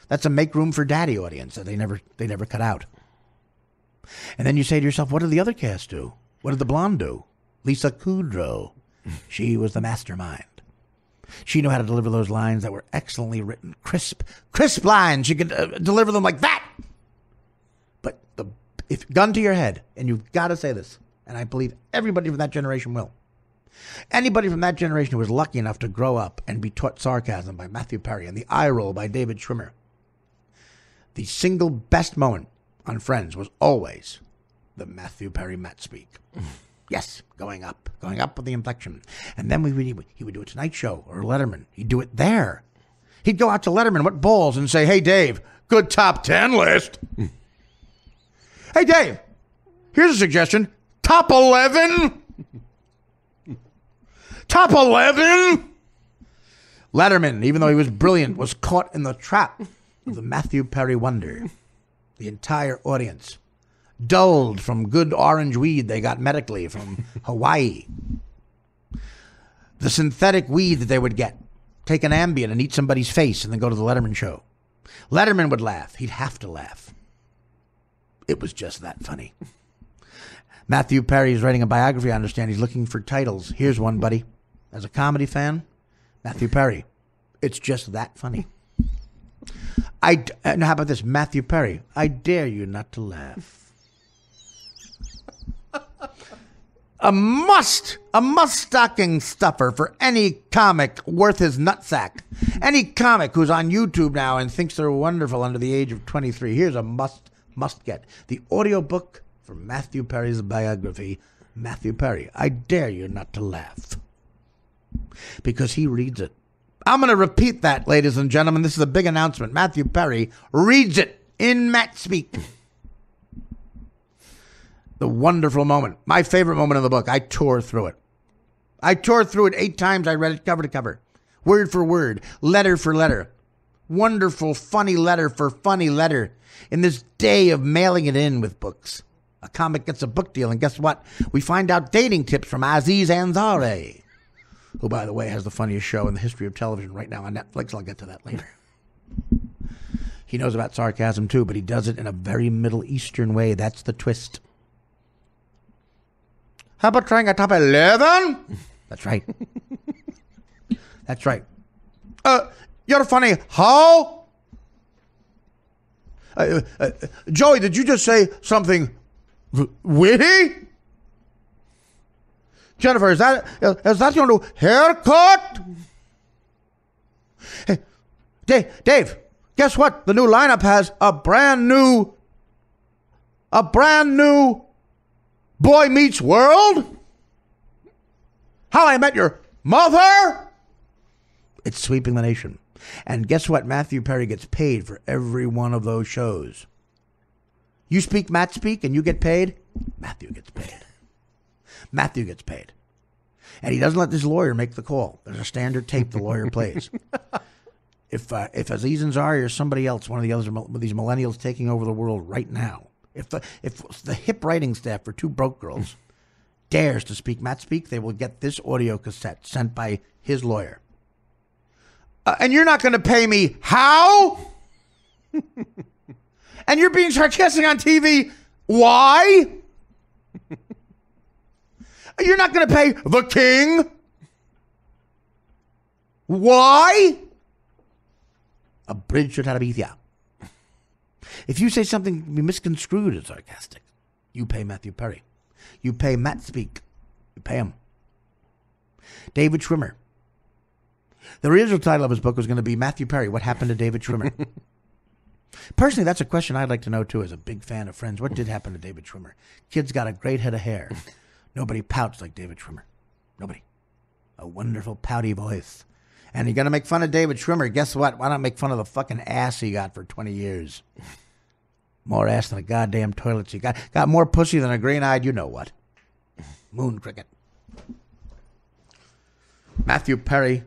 That's a make room for daddy audience that they never, they never cut out. And then you say to yourself, what do the other cast do? What did the blonde do? Lisa Kudrow. She was the mastermind. She knew how to deliver those lines that were excellently written, crisp, crisp lines. She could uh, deliver them like that. But the if gun to your head, and you've got to say this, and I believe everybody from that generation will. Anybody from that generation who was lucky enough to grow up and be taught sarcasm by Matthew Perry and the eye roll by David Schwimmer, the single best moment on Friends was always the Matthew Perry Matt speak. yes, going up, going up with the inflection. And then we would, he would do a Tonight Show or Letterman. He'd do it there. He'd go out to Letterman, what balls, and say, hey, Dave, good top 10 list. hey, Dave, here's a suggestion top 11? top 11? Letterman, even though he was brilliant, was caught in the trap of the Matthew Perry wonder. The entire audience dulled from good orange weed they got medically from Hawaii. The synthetic weed that they would get. Take an Ambien and eat somebody's face and then go to the Letterman show. Letterman would laugh. He'd have to laugh. It was just that funny. Matthew Perry is writing a biography. I understand he's looking for titles. Here's one, buddy. As a comedy fan, Matthew Perry. It's just that funny. I d- uh, and how about this, Matthew Perry? I dare you not to laugh. A must, a must stocking stuffer for any comic worth his nutsack. Any comic who's on YouTube now and thinks they're wonderful under the age of 23. Here's a must, must get the audiobook for Matthew Perry's biography, Matthew Perry. I dare you not to laugh because he reads it. I'm going to repeat that, ladies and gentlemen. This is a big announcement. Matthew Perry reads it in Matt Speak. The wonderful moment. My favorite moment of the book. I tore through it. I tore through it eight times. I read it cover to cover, word for word, letter for letter. Wonderful, funny letter for funny letter. In this day of mailing it in with books, a comic gets a book deal, and guess what? We find out dating tips from Aziz Ansari, who, by the way, has the funniest show in the history of television right now on Netflix. I'll get to that later. He knows about sarcasm too, but he does it in a very Middle Eastern way. That's the twist. How about trying a top 11? That's right. That's right. Uh, you're funny. How? Uh, uh, Joey, did you just say something witty? Jennifer, is that uh, that your new haircut? Hey, Dave, Dave, guess what? The new lineup has a brand new, a brand new Boy Meets World. How I Met Your Mother. It's sweeping the nation. And guess what? Matthew Perry gets paid for every one of those shows. You speak Matt speak and you get paid, Matthew gets paid. Matthew gets paid. And he doesn't let his lawyer make the call. There's a standard tape the lawyer plays. If uh, if Aziz Ansari or somebody else, one of the other these millennials taking over the world right now, if the if the hip writing staff for two broke girls dares to speak Matt speak, they will get this audio cassette sent by his lawyer. Uh, and you're not going to pay me how? and you're being sarcastic on TV. Why? you're not going to pay the king. Why? A bridge would have to Terabithia. If you say something can be misconstrued as sarcastic, you pay Matthew Perry. You pay Matt Speak. You pay him. David Schwimmer. The original title of his book was going to be Matthew Perry, What Happened to David Schwimmer? Personally, that's a question I'd like to know too as a big fan of Friends. What did happen to David Schwimmer? Kid's got a great head of hair. Nobody pouts like David Schwimmer. Nobody. A wonderful pouty voice. And you're going to make fun of David Schwimmer. Guess what? Why not make fun of the fucking ass he got for 20 years? More ass than a goddamn toilet seat. Got, got more pussy than a green eyed, you know what. Moon cricket. Matthew Perry.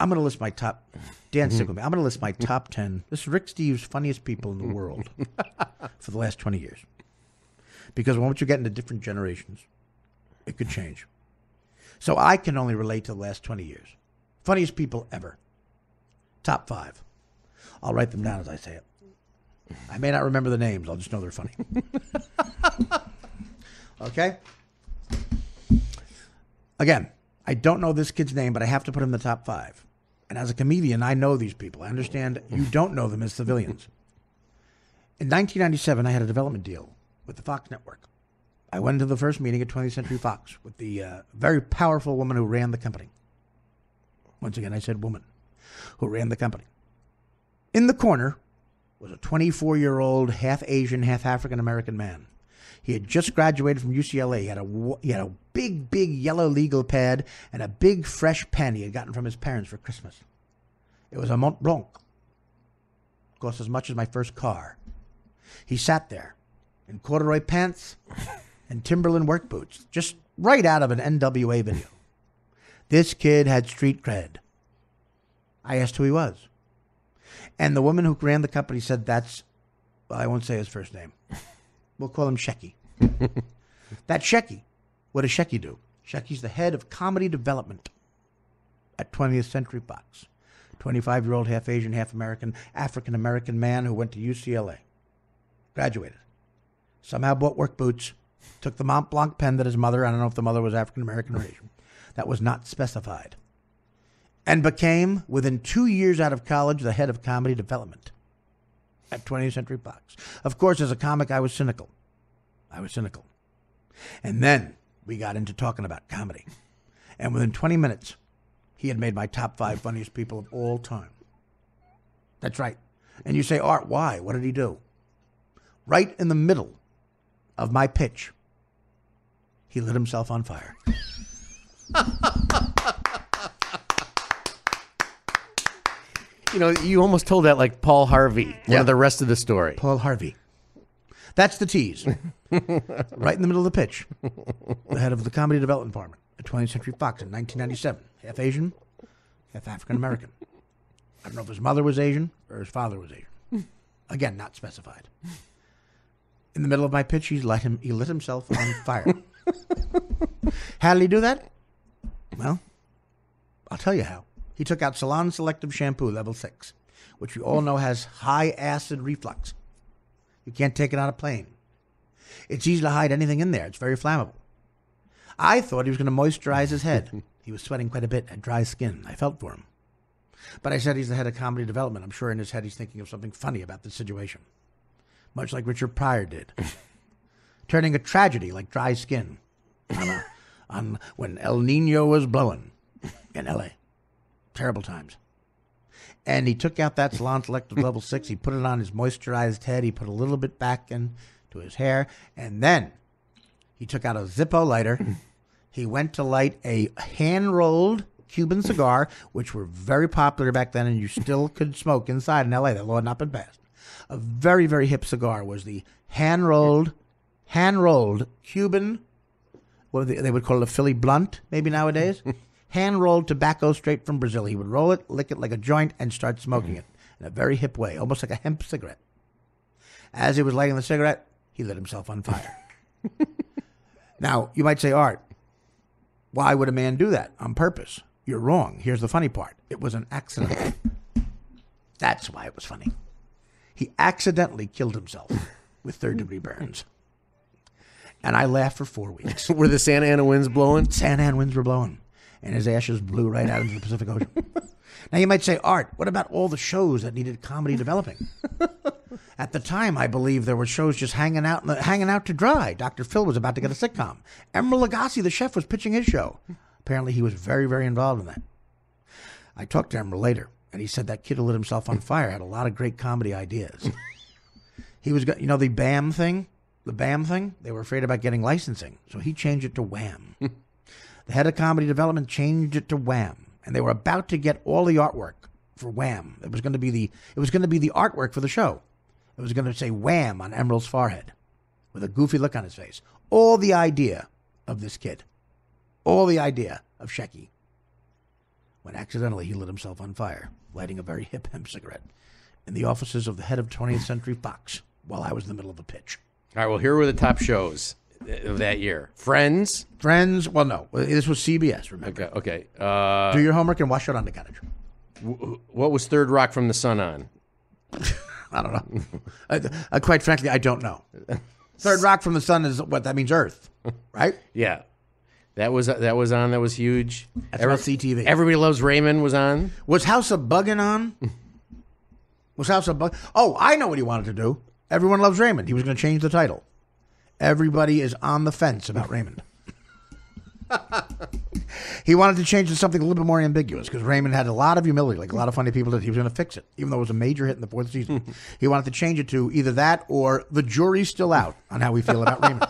I'm going to list my top. Dan, stick with me. I'm going to list my top 10. This is Rick Steves' funniest people in the world for the last 20 years. Because once you get into different generations, it could change. So I can only relate to the last 20 years. Funniest people ever. Top five. I'll write them down as I say it. I may not remember the names. I'll just know they're funny. okay? Again, I don't know this kid's name, but I have to put him in the top five. And as a comedian, I know these people. I understand you don't know them as civilians. In 1997, I had a development deal with the Fox Network. I went into the first meeting at 20th Century Fox with the uh, very powerful woman who ran the company. Once again, I said woman who ran the company. In the corner was a 24 year old, half Asian, half African American man. He had just graduated from UCLA. He had, a, he had a big, big yellow legal pad and a big fresh pen he had gotten from his parents for Christmas. It was a Mont Blanc. Cost as much as my first car. He sat there in corduroy pants and Timberland work boots, just right out of an NWA video. This kid had street cred. I asked who he was. And the woman who ran the company said that's, well, I won't say his first name. We'll call him Shecky. that Shecky, what does Shecky do? Shecky's the head of comedy development at 20th Century Fox. 25 year old, half Asian, half American, African American man who went to UCLA. Graduated. Somehow bought work boots. Took the Mont Blanc pen that his mother, I don't know if the mother was African American or Asian, that was not specified. And became, within two years out of college, the head of comedy development at 20th Century Fox. Of course, as a comic, I was cynical. I was cynical. And then we got into talking about comedy. And within 20 minutes, he had made my top five funniest people of all time. That's right. And you say, Art, why? What did he do? Right in the middle of my pitch, he lit himself on fire. You know, you almost told that like Paul Harvey. One Yeah. of the rest of the story. Paul Harvey. That's the tease. right in the middle of the pitch. The head of the comedy development department at 20th Century Fox in 1997. Half Asian, half African American. I don't know if his mother was Asian or his father was Asian. Again, not specified. In the middle of my pitch, he let him he lit himself on fire. how did he do that? Well, I'll tell you how. He took out Salon Selective Shampoo Level 6, which we all know has high acid reflux. You can't take it on a plane. It's easy to hide anything in there. It's very flammable. I thought he was going to moisturize his head. he was sweating quite a bit, had dry skin. I felt for him. But I said he's the head of comedy development. I'm sure in his head he's thinking of something funny about the situation. Much like Richard Pryor did. Turning a tragedy like dry skin on, a, on when El Nino was blowing in LA. Terrible times. And he took out that salon selective level six. He put it on his moisturized head. He put a little bit back into his hair. And then he took out a Zippo lighter. he went to light a hand rolled Cuban cigar, which were very popular back then, and you still could smoke inside in LA. That law had not been passed. A very, very hip cigar was the hand rolled, hand rolled Cuban, what they, they would call it a Philly blunt, maybe nowadays. hand rolled tobacco straight from Brazil. He would roll it, lick it like a joint, and start smoking mm-hmm. it in a very hip way, almost like a hemp cigarette. As he was lighting the cigarette, he lit himself on fire. now, you might say, Art, why would a man do that on purpose? You're wrong. Here's the funny part it was an accident. That's why it was funny. He accidentally killed himself with third degree burns. And I laughed for four weeks. Were the Santa Ana winds blowing? Santa Ana winds were blowing, and his ashes blew right out into the Pacific Ocean. now you might say, Art, what about all the shows that needed comedy developing? At the time, I believe there were shows just hanging out, hanging out to dry. Dr. Phil was about to get a sitcom. Emeril Lagasse, the chef, was pitching his show. Apparently, he was very, very involved in that. I talked to Emeril later, and he said that kid who lit himself on fire had a lot of great comedy ideas. he was, you know, the BAM thing, the BAM thing. They were afraid about getting licensing, so he changed it to Wham. The head of comedy development changed it to Wham, and they were about to get all the artwork for Wham. It was going to be the it was going to be the artwork for the show. It was going to say Wham on Emeril's forehead, with a goofy look on his face. All the idea of this kid, all the idea of Shecky. When accidentally he lit himself on fire, lighting a very hip hemp cigarette in the offices of the head of 20th Century Fox while I was in the middle of a pitch. All right, well, here were the top shows of that year Friends. Friends, well, no, this was CBS, remember? Okay, okay. Uh, Do your homework and wash it on the couch. w- what was Third Rock from the Sun on? I don't know. I, uh, quite frankly, I don't know. Third rock from the sun is what that means Earth, right? Yeah. That was that was on. That was huge. That's about CTV. Everybody loves Raymond was on. Was House of Buggin' on? was House of Bug? Oh, I know what he wanted to do. Everyone loves Raymond. He was going to change the title. Everybody is on the fence about Raymond. he wanted to change to something a little bit more ambiguous because Raymond had a lot of humility, like a lot of funny people that he was going to fix it, even though it was a major hit in the fourth season. he wanted to change it to either that or the jury's still out on how we feel about Raymond.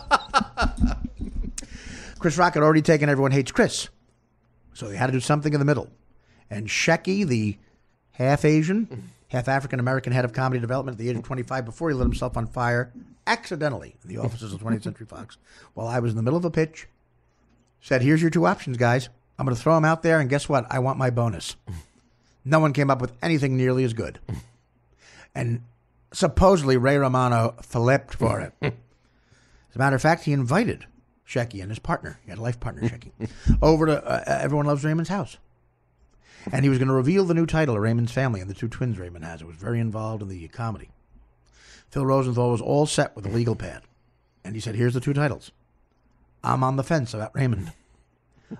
Chris Rock had already taken Everyone Hates Chris. So they had to do something in the middle. And Shecky, the half Asian, half African American head of comedy development at the age of 25, before he lit himself on fire accidentally in the offices of 20th Century Fox, while I was in the middle of a pitch, said, Here's your two options, guys. I'm going to throw them out there, and guess what? I want my bonus. No one came up with anything nearly as good. And supposedly Ray Romano flipped for it. As a matter of fact, he invited Shecky and his partner, he had a life partner, Shecky, over to uh, Everyone Loves Raymond's house. And he was going to reveal the new title of Raymond's Family and the two twins Raymond has. It was very involved in the comedy. Phil Rosenthal was all set with a legal pad. And he said, Here's the two titles. I'm on the fence about Raymond.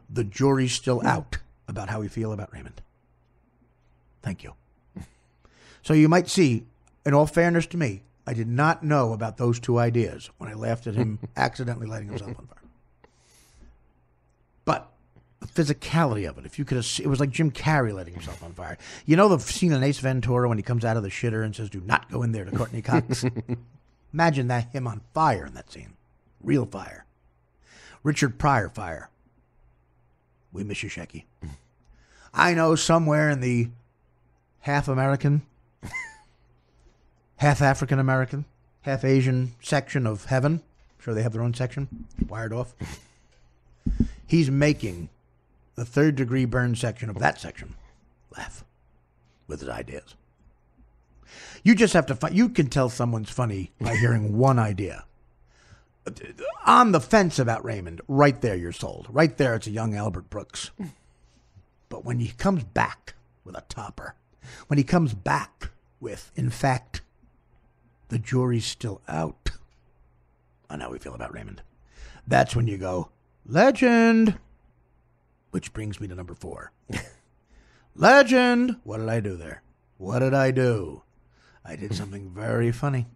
The jury's still out about how we feel about Raymond. Thank you. So you might see, in all fairness to me, I did not know about those two ideas when I laughed at him accidentally lighting himself on fire. Physicality of it, if you could it was like Jim Carrey letting himself on fire. You know the scene in Ace Ventura when he comes out of the shitter and says, "Do not go in there" to Courteney Cox. Imagine that him on fire in that scene, real fire. Richard Pryor fire. We miss you, Shecky. I know somewhere in the half American, half African American, half Asian section of heaven. I'm Sure, they have their own section wired off. He's making the third degree burn section of that section laugh with his ideas. You just have to find, you can tell someone's funny by hearing one idea. On the fence about Raymond, right there you're sold. Right there, it's a young Albert Brooks. But when he comes back with a topper, when he comes back with, in fact, the jury's still out oh, on how we feel about Raymond, that's when you go, legend. Which brings me to number four. legend. What did I do there? What did I do? I did something very funny.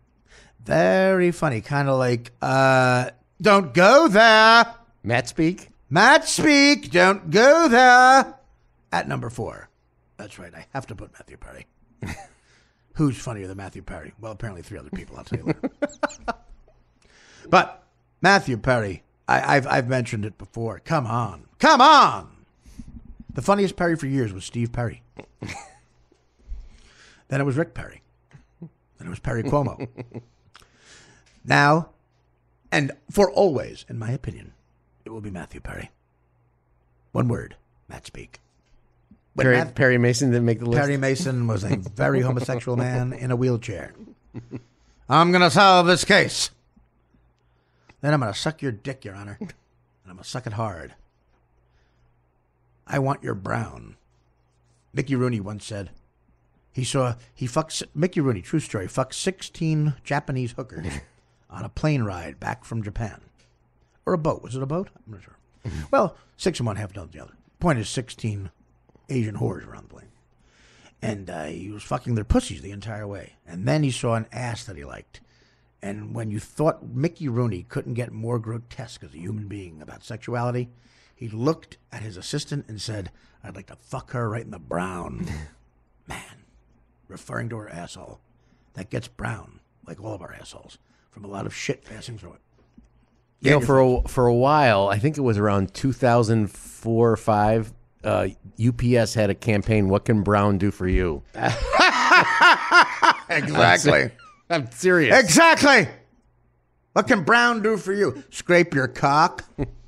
Very funny. Kind of like, uh, don't go there. Matt speak. Matt speak. Don't go there. At number four. That's right. I have to put Matthew Perry. Who's funnier than Matthew Perry? Well, apparently three other people. I'll tell you later. but Matthew Perry, I, I've I've mentioned it before. Come on, come on. The funniest Perry for years was Steve Perry. then it was Rick Perry. Then it was Perry Como. now, and for always, in my opinion, it will be Matthew Perry. One word, Matt Speak. When Perry, Matt- Perry Mason didn't make the list. Perry Mason was a very homosexual man in a wheelchair. I'm going to solve this case. Then I'm going to suck your dick, Your Honor. And I'm going to suck it hard. I want your brown. Mickey Rooney once said he saw, he fucked, Mickey Rooney, true story, fucked 16 Japanese hookers on a plane ride back from Japan. Or a boat. Was it a boat? I'm not sure. Well, six in one, half a dozen the other. Point is, 16 Asian whores around the plane. And uh, he was fucking their pussies the entire way. And then he saw an ass that he liked. And when you thought Mickey Rooney couldn't get more grotesque as a human being about sexuality, he looked at his assistant and said, I'd like to fuck her right in the brown. Man, referring to her asshole. That gets brown, like all of our assholes, from a lot of shit passing through it. You know, for a, for a while, I think it was around 2004 or five. Uh, UPS had a campaign. What can Brown do for you? Exactly. I'm serious. Exactly. What can Brown do for you? Scrape your cock?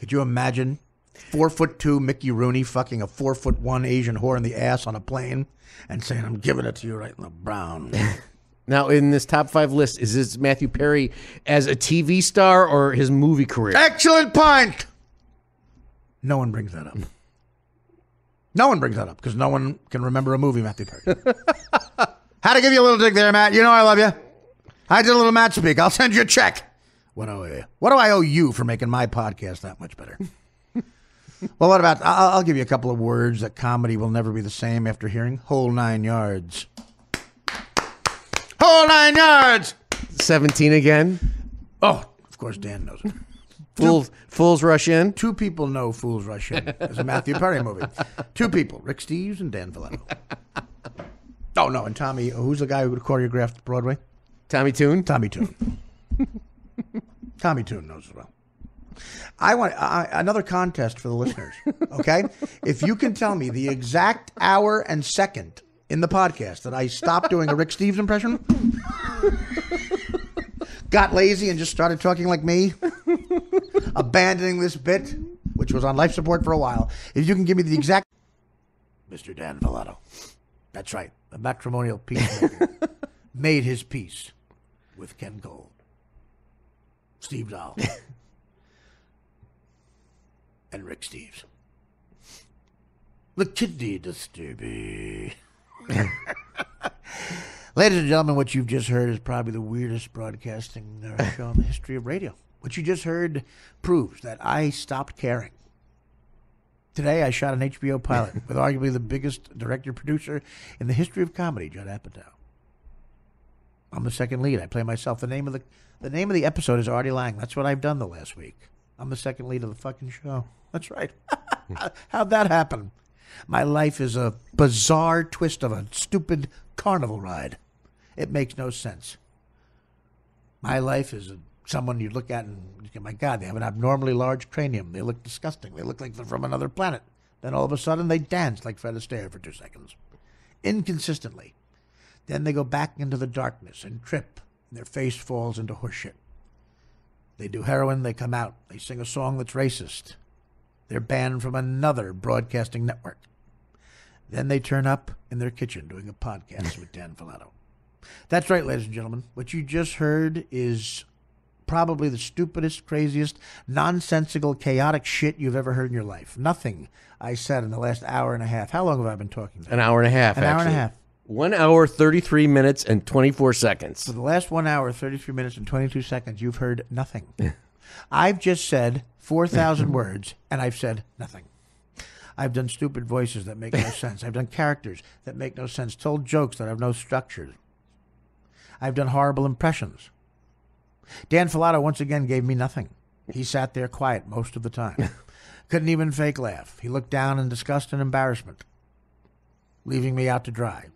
Could you imagine four foot two Mickey Rooney fucking a four foot one Asian whore in the ass on a plane and saying, I'm giving it to you right in the brown? Now, in this top five list, is this Matthew Perry as a TV star or his movie career? Excellent point. No one brings that up. No one brings that up because no one can remember a movie Matthew Perry. Had to give you a little dig there, Matt. You know I love you. I did a little match speak. I'll send you a check. What do I, what do I owe you for making my podcast that much better? well, what about? I'll, I'll give you a couple of words that comedy will never be the same after hearing whole nine yards. Whole nine yards. 17 again. Oh, of course, Dan knows it. Fools, Fools Rush In. Two people know Fools Rush In. It's a Matthew Perry movie. Two people, Rick Steves and Dan Falato. Oh, no, and Tommy, who's the guy who choreographed Broadway? Tommy Tune. Tommy Tune. Tommy Tune knows as well. I want I, another contest for the listeners. Okay, if you can tell me the exact hour and second in the podcast that I stopped doing a Rick Steves impression, got lazy and just started talking like me, abandoning this bit, which was on life support for a while. If you can give me the exact, Mr. Dan Falato, that's right, the matrimonial peacemaker, made his peace with Ken Cole, Steve Dahl, and Rick Steves. The kidney disturbing. Ladies and gentlemen, what you've just heard is probably the weirdest broadcasting uh, show in the history of radio. What you just heard proves that I stopped caring. Today, I shot an HBO pilot with arguably the biggest director producer in the history of comedy, Judd Apatow. I'm the second lead. I play myself. The name of the the name of the episode is Artie Lange. That's what I've done the last week. I'm the second lead of the fucking show. That's right. How'd that happen? My life is a bizarre twist of a stupid carnival ride. It makes no sense. My life is a, someone you look at and my God, they have an abnormally large cranium. They look disgusting. They look like they're from another planet. Then all of a sudden they dance like Fred Astaire for two seconds. Inconsistently. Then they go back into the darkness and trip, and their face falls into horseshit. They do heroin, they come out, they sing a song that's racist. They're banned from another broadcasting network. Then they turn up in their kitchen doing a podcast with Dan Falato. That's right, ladies and gentlemen. What you just heard is probably the stupidest, craziest, nonsensical, chaotic shit you've ever heard in your life. Nothing I said in the last hour and a half. How long have I been talking? An hour and a half. An hour and a half. One hour, 33 minutes, and 24 seconds. For the last one hour, 33 minutes, and 22 seconds, you've heard nothing. I've just said 4,000 words, and I've said nothing. I've done stupid voices that make no sense. I've done characters that make no sense, told jokes that have no structure. I've done horrible impressions. Dan Falato once again gave me nothing. He sat there quiet most of the time. Couldn't even fake laugh. He looked down in disgust and embarrassment, leaving me out to dry.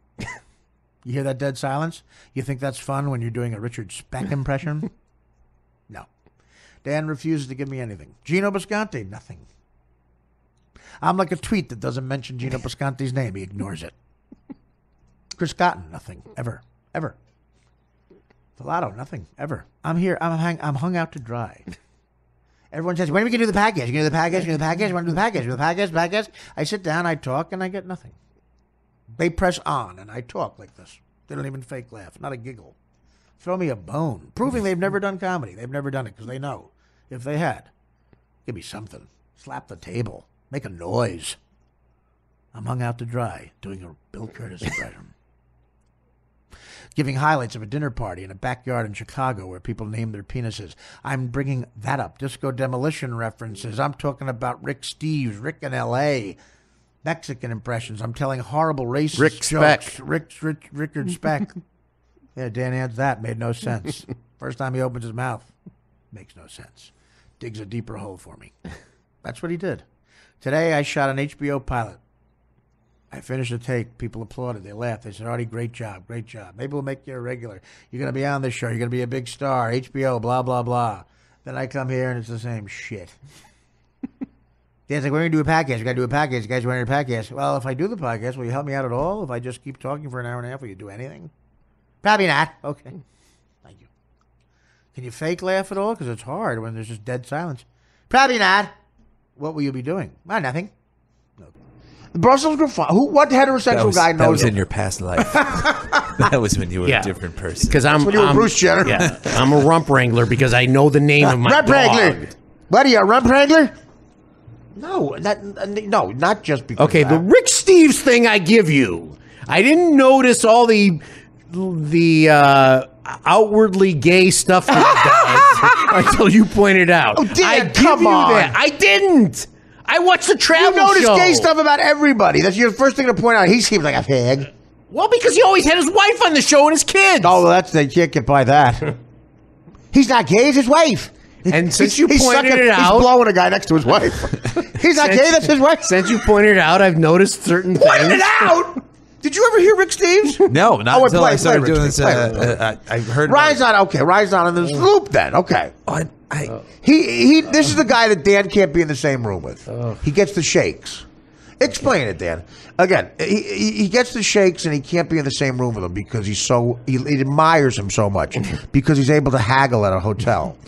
You hear that dead silence? You think that's fun when you're doing a Richard Speck impression? no. Dan refuses to give me anything. Gino Bisconti, nothing. I'm like a tweet that doesn't mention Gino Bisconti's name. He ignores it. Chris Cotton, nothing. Ever. Ever. Falato, nothing. Ever. I'm here. I'm hang, I'm hung out to dry. Everyone says, when are we going to do the podcast? You going to do the podcast? You going to do the podcast? You want to do the package? Do the podcast? Podcast? I sit down, I talk, and I get nothing. They press on, and I talk like this. They don't even fake laugh, not a giggle. Throw me a bone, proving they've never done comedy. They've never done it because they know. If they had, give me something. Slap the table. Make a noise. I'm hung out to dry, doing a Bill Kurtis impression. Giving highlights of a dinner party in a backyard in Chicago where people name their penises. I'm bringing that up. Disco demolition references. I'm talking about Rick Steves, Rick in L.A., Mexican impressions. I'm telling horrible racist Rick jokes. Speck. Rick, Rick, Rickard Speck. yeah, Dan adds that. Made no sense. First time he opens his mouth, makes no sense. Digs a deeper hole for me. That's what he did. Today I shot an HBO pilot. I finished the take. People applauded. They laughed. They said, Artie, great job. Great job. Maybe we'll make you a regular. You're going to be on this show. You're going to be a big star. HBO, blah, blah, blah. Then I come here and it's the same shit. Dan's like, we're going to do a podcast. We got to do a podcast. You guys want to do a podcast? Well, if I do the podcast, will you help me out at all? If I just keep talking for an hour and a half, will you do anything? Probably not. Okay. Thank you. Can you fake laugh at all? Because it's hard when there's just dead silence. Probably not. What will you be doing? Well, nothing. The Brussels Griffon. Who? What heterosexual was, guy that knows was it? in your past life. that was when you were Yeah. a different person. Because I'm, when you were I'm- Bruce Jenner. Yeah, I'm a rump wrangler because I know the name of my Rump dog. Wrangler. What are you, a rump wrangler? No, not, no, not just because. Okay, the. Rick Steves thing I give you. I didn't notice all the the uh, outwardly gay stuff that he does until you pointed out. Oh, Dan, I give come you on. that. I didn't. I watched the travel You notice show. gay stuff about everybody. That's your first thing to point out. He seems like a pig. Well, because he always had his wife on the show and his kids. Oh, well, that's they can't get by that. He's not gay. It's his wife. And since He's- you he's pointed sucking- it out- he's blowing a guy next to his wife. he's not gay. That's his wife. Since you pointed it out, I've noticed certain Pointed things. it out. Did you ever hear Rick Steves? No, not Oh, until play- I started play, doing Rick, this. play, Uh, play, play. uh, I, I heard. Rise on. Okay, rise on in this loop. Then okay. I, I, He he. This is the guy that Dan can't be in the same room with. He gets the shakes. Explain it, Dan. Again, he, he he gets the shakes and he can't be in the same room with him because he's so he, he admires him so much because he's able to haggle at a hotel.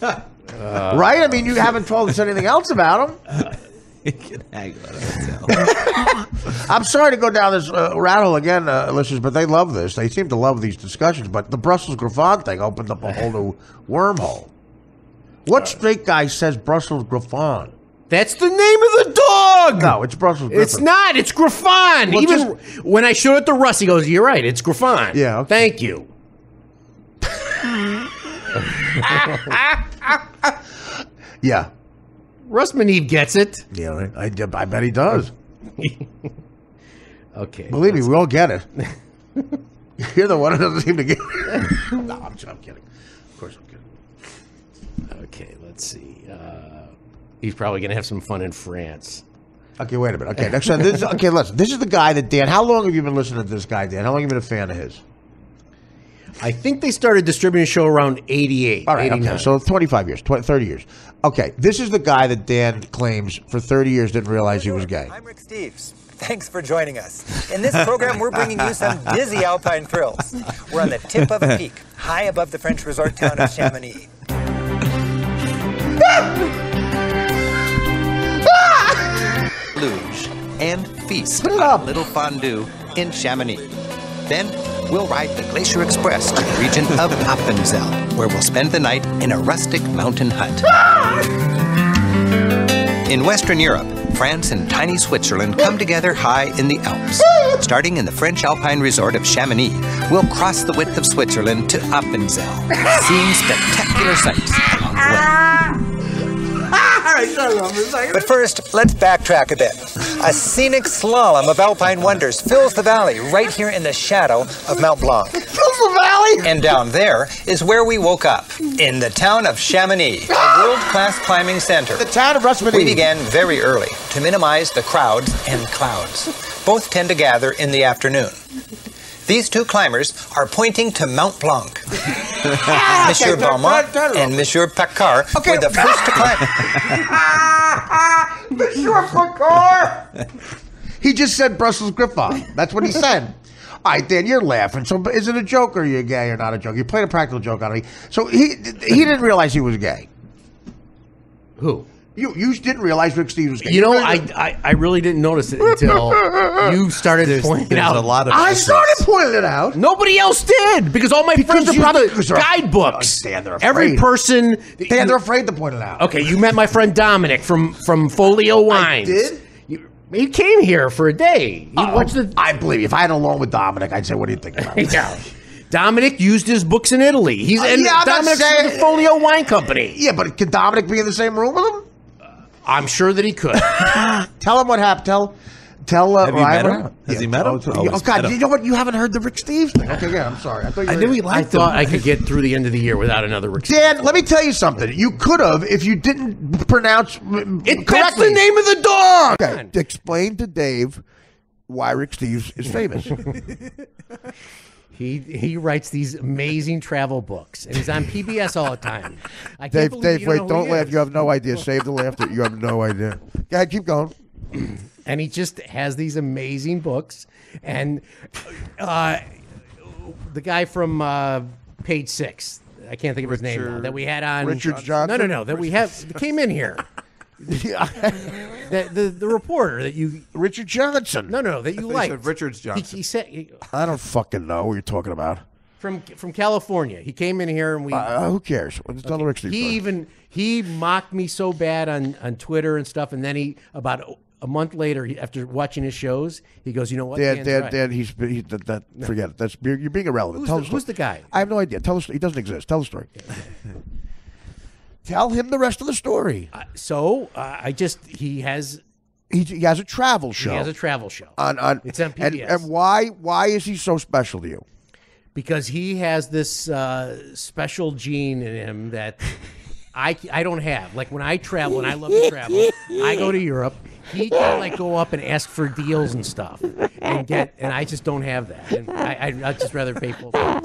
right? I mean, you haven't told us anything else about him. he can haggle at a. I'm sorry to go down this uh, rat hole again, uh, listeners, but they love this. They seem to love these discussions. But the Brussels Griffon thing opened up a whole new wormhole. What straight guy says Brussels Griffon? That's the name of the dog. No, it's Brussels Griffon. It's not. It's Griffon. Well, Even when I showed it to Russ, he goes, "You're right. It's Griffon." Yeah, okay. Thank you. Yeah. Russ Meneve gets it. Yeah, I, I bet he does. Okay. Believe me, we all get it. You're the one who doesn't seem to get it. no, I'm, I'm kidding. Of course I'm kidding. Okay, let's see. Uh, he's probably going to have some fun in France. Okay, wait a minute. Okay, next time. This, okay, listen. This is the guy that Dan. How long have you been listening to this guy, Dan? How long have you been a fan of his? I think they started distributing the show around 88. All right, 89. okay, so 25 years, 20, 30 years. Okay, this is the guy that Dan claims for 30 years didn't realize he was gay. I'm Rick Steves. Thanks for joining us. In this program, we're bringing you some dizzy alpine thrills. We're on the tip of a peak, high above the French resort town of Chamonix. luge, and feast on a little fondue in Chamonix. Then we'll ride the Glacier Express to the region of Appenzell, where we'll spend the night in a rustic mountain hut. In Western Europe, France and tiny Switzerland come together high in the Alps. Starting in the French alpine resort of Chamonix, we'll cross the width of Switzerland to Appenzell, seeing spectacular sights along the way. But first, let's backtrack a bit. A scenic slalom of alpine wonders fills the valley right here in the shadow of Mount Blanc. Fills the valley? And down there is where we woke up, in the town of Chamonix, a world-class climbing center. The town of Rasputin. We began very early to minimize the crowds and clouds. Both tend to gather in the afternoon. These two climbers are pointing to Mount Blanc. Ah, Monsieur Okay, turn- Balmat turn- turn and Monsieur Paccard were the first to climb. Monsieur Picard. He just said Brussels Griffon. That's what he said. All right, Dan, you're laughing. So, is it a joke or you're you gay or not a joke? You played a practical joke on me. So he he didn't realize he was gay. Who? You you didn't realize Rick Stevens was gay. You know, really I. I I really didn't notice it until you started There's- pointing there's out. a lot of I difference. started pointing it out. Nobody else did because all my friends are you- probably because they're- guidebooks. Oh, Dan, they're Every afraid. person. Dan, they're afraid to point it out. Okay, you met my friend Dominic from from Folio Wines. did? You, he came here for a day. He watched the. I believe you. If I had a loan with Dominic, I'd say, "What do you think about it?" Yeah. Dominic used his books in Italy. He's Uh, and yeah, I'm not Dominic's saying- from the Folio Wine Company. Yeah, but could Dominic be in the same room with him? I'm sure that he could. Tell him what happened. Tell, tell uh, Have you Ryan met what him? happened. Has he met him? Oh, Oh, oh, he's God, met him. you know what? You haven't heard the Rick Steves thing. Okay, yeah, I'm sorry. I thought you I were- knew he I liked thought him. I could get through the end of the year without another Rick. Dan, let me tell you something. You could have if you didn't pronounce It, that's correctly. the name of the dog. Okay, explain to Dave why Rick Steves is famous. He he writes these amazing travel books, and he's on PBS all the time. I can't Dave, believe Dave, wait, know who don't laugh. is. You have no idea. Save the laughter. You have no idea. Go ahead, keep going. and he just has these amazing books. And uh, the guy from uh, Page Six, I can't think of his name now, that we had on Richard Johnson? No, no, no, that we have came in here. the, the the reporter that you Richard Johnson. no no no that you like said Richards Johnson. He, he said he- I don't fucking know what you're talking about. from from California. He came in here and we. Uh, who cares? Let's tell the Rick Steves he story. even he mocked me so bad on on Twitter and stuff, and then he about a- a month later, he- after watching his shows, he goes, "You know what, Dan, Dan's Dan, right." Dan, he's, he's that, that forget it. That's you're, you're being irrelevant. Who's Tell the- the who's the guy? I have no idea. Tell us. He doesn't exist. Tell the story. Tell him the rest of the story. So uh, I just he has He, he has a travel show. he has a travel show on on. It's on and, and why why is he so special to you? because he has this uh, special gene in him that I, I don't have. Like when I travel, and I love to travel, I go to Europe. He can like go up and ask for deals and stuff, and get, and I just don't have that. And I, I I'd just rather pay full price.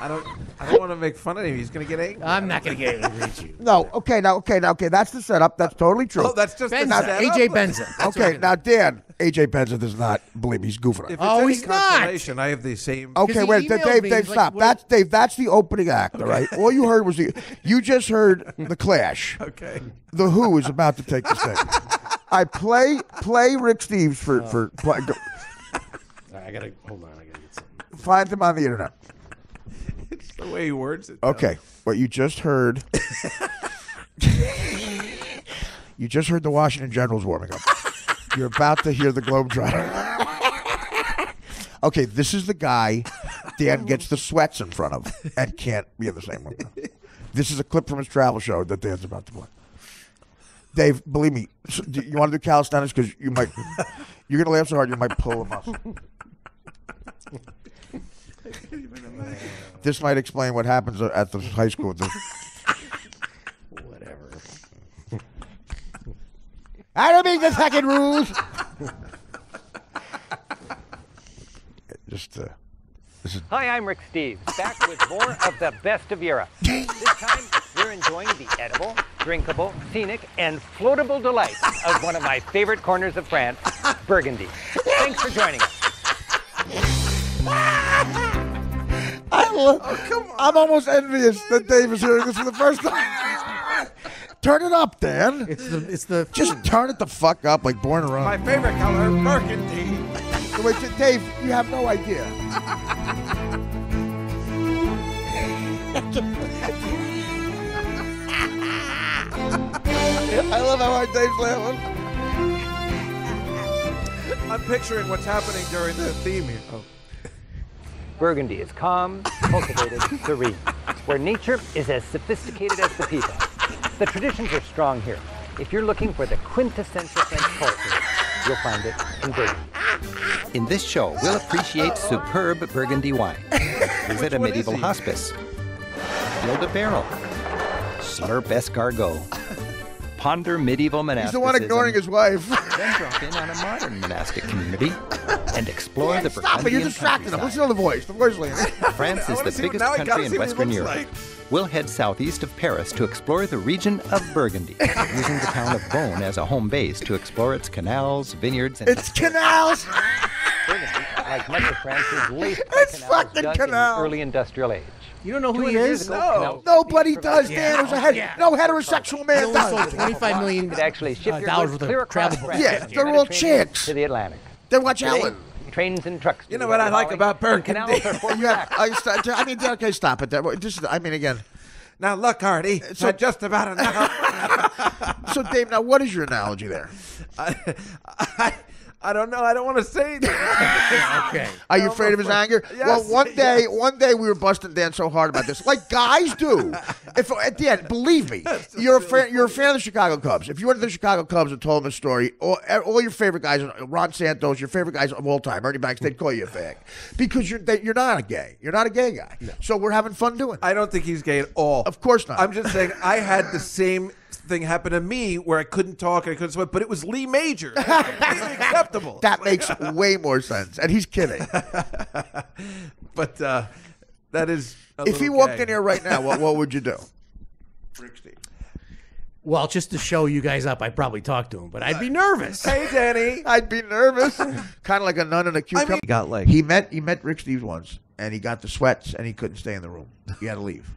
I don't. I don't want to make fun of him. He's gonna get angry. I'm not gonna get angry at you. No. Okay. Now. Okay. Now. Okay. That's the setup. That's totally true. Oh, that's just the setup? AJ Benza. That's okay. Now, Dan, AJ Benson does not believe. He's goofing. If it's Oh, any he's not. I have the same. Okay, wait, emailed Dave, Dave, he's like, stop. That's Dave. That's the opening act. All right. All you heard was the. You just heard the Clash. Okay. The Who is about to take the stage. I play play Rick Steves for oh. for play, go, All right, I gotta hold on. I gotta get something. find him on the internet. It's the way he words it. though. Okay, what you just heard. you just heard the Washington Generals warming up. You're about to hear the Globetrotter. okay, this is the guy Dan gets the sweats in front of and can't be in the same room. This is a clip from his travel show that Dan's about to play. Dave, believe me, you want to do calisthenics because you might, you're gonna laugh so hard you might pull a muscle. This might explain what happens at the high school. The- Whatever. I don't mean the fucking rules. Just, uh, this is Hi, I'm Rick Steves, back with more of the best of Europe. This time, we're enjoying the edible, drinkable, scenic, and floatable delights of one of my favorite corners of France, Burgundy. Thanks for joining us. I lo- I'm almost envious that Dave is hearing this for the first time. Turn it up, Dan. It's the it's the Just turn it the fuck up like Born to Run. My favorite color, burgundy. Wait, Dave, you have no idea. I love how hard Dave's laughing. I'm picturing what's happening during the theme here. Oh. Burgundy is calm, cultivated, serene, where nature is as sophisticated as the people. The traditions are strong here. If you're looking for the quintessential French culture, you'll find it in Burgundy. In this show, we'll appreciate superb Burgundy wine. Visit a medieval hospice. Build a barrel. Slurp escargot. Ponder medieval monasticism. He's the one ignoring his wife. Then drop in on a modern monastic community and explore the Stop it, you're distracting him. Listen to the voice. The voice lady. France is the what- biggest gotta country in Western Europe. like. We'll head southeast of Paris to explore the region of Burgundy, using the town of Beaune as a home base to explore its canals, vineyards, and It's canals. Burgundy, like much of France, is laced by It's canals fucking dug in canals. the early industrial age. You don't know who he is? ago, No. Nobody does, Dan. It was a head, Yeah. no heterosexual man He does. only sold 25 million could actually ship uh, your dollars goods worth clear of across travel. France Yeah, they're all chicks. to the Atlantic. They watch Today, Ellen. Trains and trucks. You know what I like hauling, about and canals are Yeah. I, st- I mean, okay, stop it. That this is. I mean, again. Now look, Hardy, So- so just about enough. So, Dave, now what is your analogy there? I, I, I don't know. I don't want to say that. okay. Are you afraid of his anger? well, one day, yes. one day we were busting Dan so hard about this, like guys do. If at the end, believe me, you're a fan. You're a fan of the Chicago Cubs. If you went to the Chicago Cubs and told them a story, all, all your favorite guys, Ron Santos, your favorite guys of all time, Ernie Banks, they'd call you a fag because you're they, you're not a gay. You're not a gay guy. So we're having fun doing. it. I don't think he's gay at all. Of course not. I'm just saying I had the same thing happened to me where I couldn't talk and I couldn't sweat, but it was Lee Major. Acceptable. that makes way more sense, and he's kidding. But uh, that is. a if he little walked gay. in here right now, what, what would you do? Rick Well, just to show you guys up, I'd probably talk to him, but I'd be nervous. Hey, Danny. I'd be nervous, kind of like a nun in a cucumber. He got like He met he met Rick Steves once, and he got the sweats, and he couldn't stay in the room. He had to leave.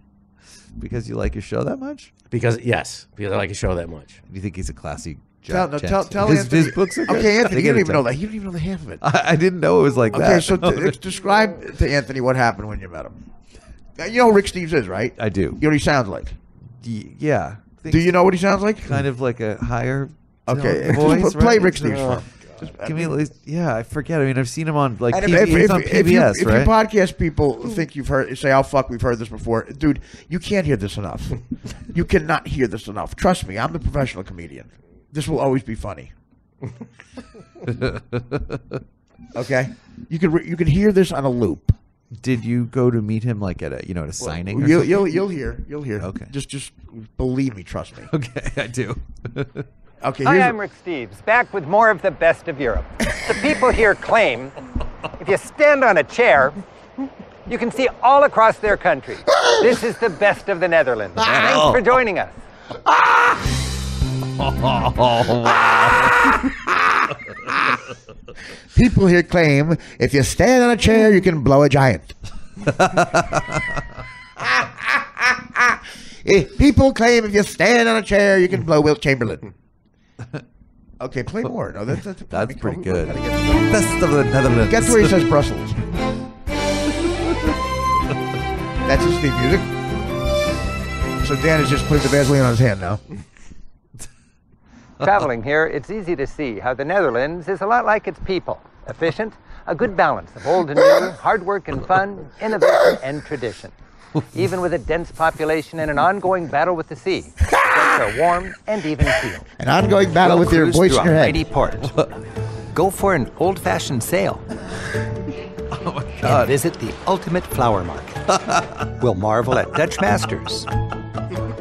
Because you like your show that much. Because yes, because I like a show that much. You think he's a classy. Tell, no, tell, tell his, Anthony. his books are good. Okay, Anthony, They you don't even know that. You don't even know the half of it. I, I didn't know it was like okay, that. Okay, so t- describe to Anthony what happened when you met him. Now, you know who Rick Steves is, right? I do. You know what he sounds like? Y- yeah. Do you know what he sounds like? Kind of like a higher. Okay, voice, play right? Rick Steves for him. I Give me at least. Yeah, I forget. I mean, I've seen him on like And PBS. if, on if, if you, PBS, if you podcast people think you've heard, say, "Oh fuck, we've heard this before," dude, you can't hear this enough. you cannot hear this enough. Trust me, I'm the professional comedian. This will always be funny. okay, you can re- you can hear this on a loop. Did you go to meet him like at a you know at a signing? or You'll, something? you'll you'll hear you'll hear. Okay. just just believe me, trust me. Okay, I do. Okay, Hi, I'm Rick Steves, back with more of the best of Europe. The people here claim if you stand on a chair, you can see all across their country. This is the best of the Netherlands. Thanks for joining us. people here claim if you stand on a chair, you can blow a giant. Eh, People claim if you stand on a chair, you can blow Wilt Chamberlain. Okay, play more. No, that's, that's, That's pretty good. Gotta get the- Best of the Netherlands. Get to where he says Brussels. That's his theme music. So Dan is just putting the Vaseline on his hand now. Traveling here, it's easy to see how the Netherlands is a lot like its people. Efficient, a good balance of old and new, hard work and fun, innovation and tradition. Even with a dense population and an ongoing battle with the sea, the decks are warm and even keeled. An ongoing battle with your voice through in your head. mighty port. Go for an old-fashioned sail. Oh my God. And visit the ultimate flower market. we'll marvel at Dutch masters.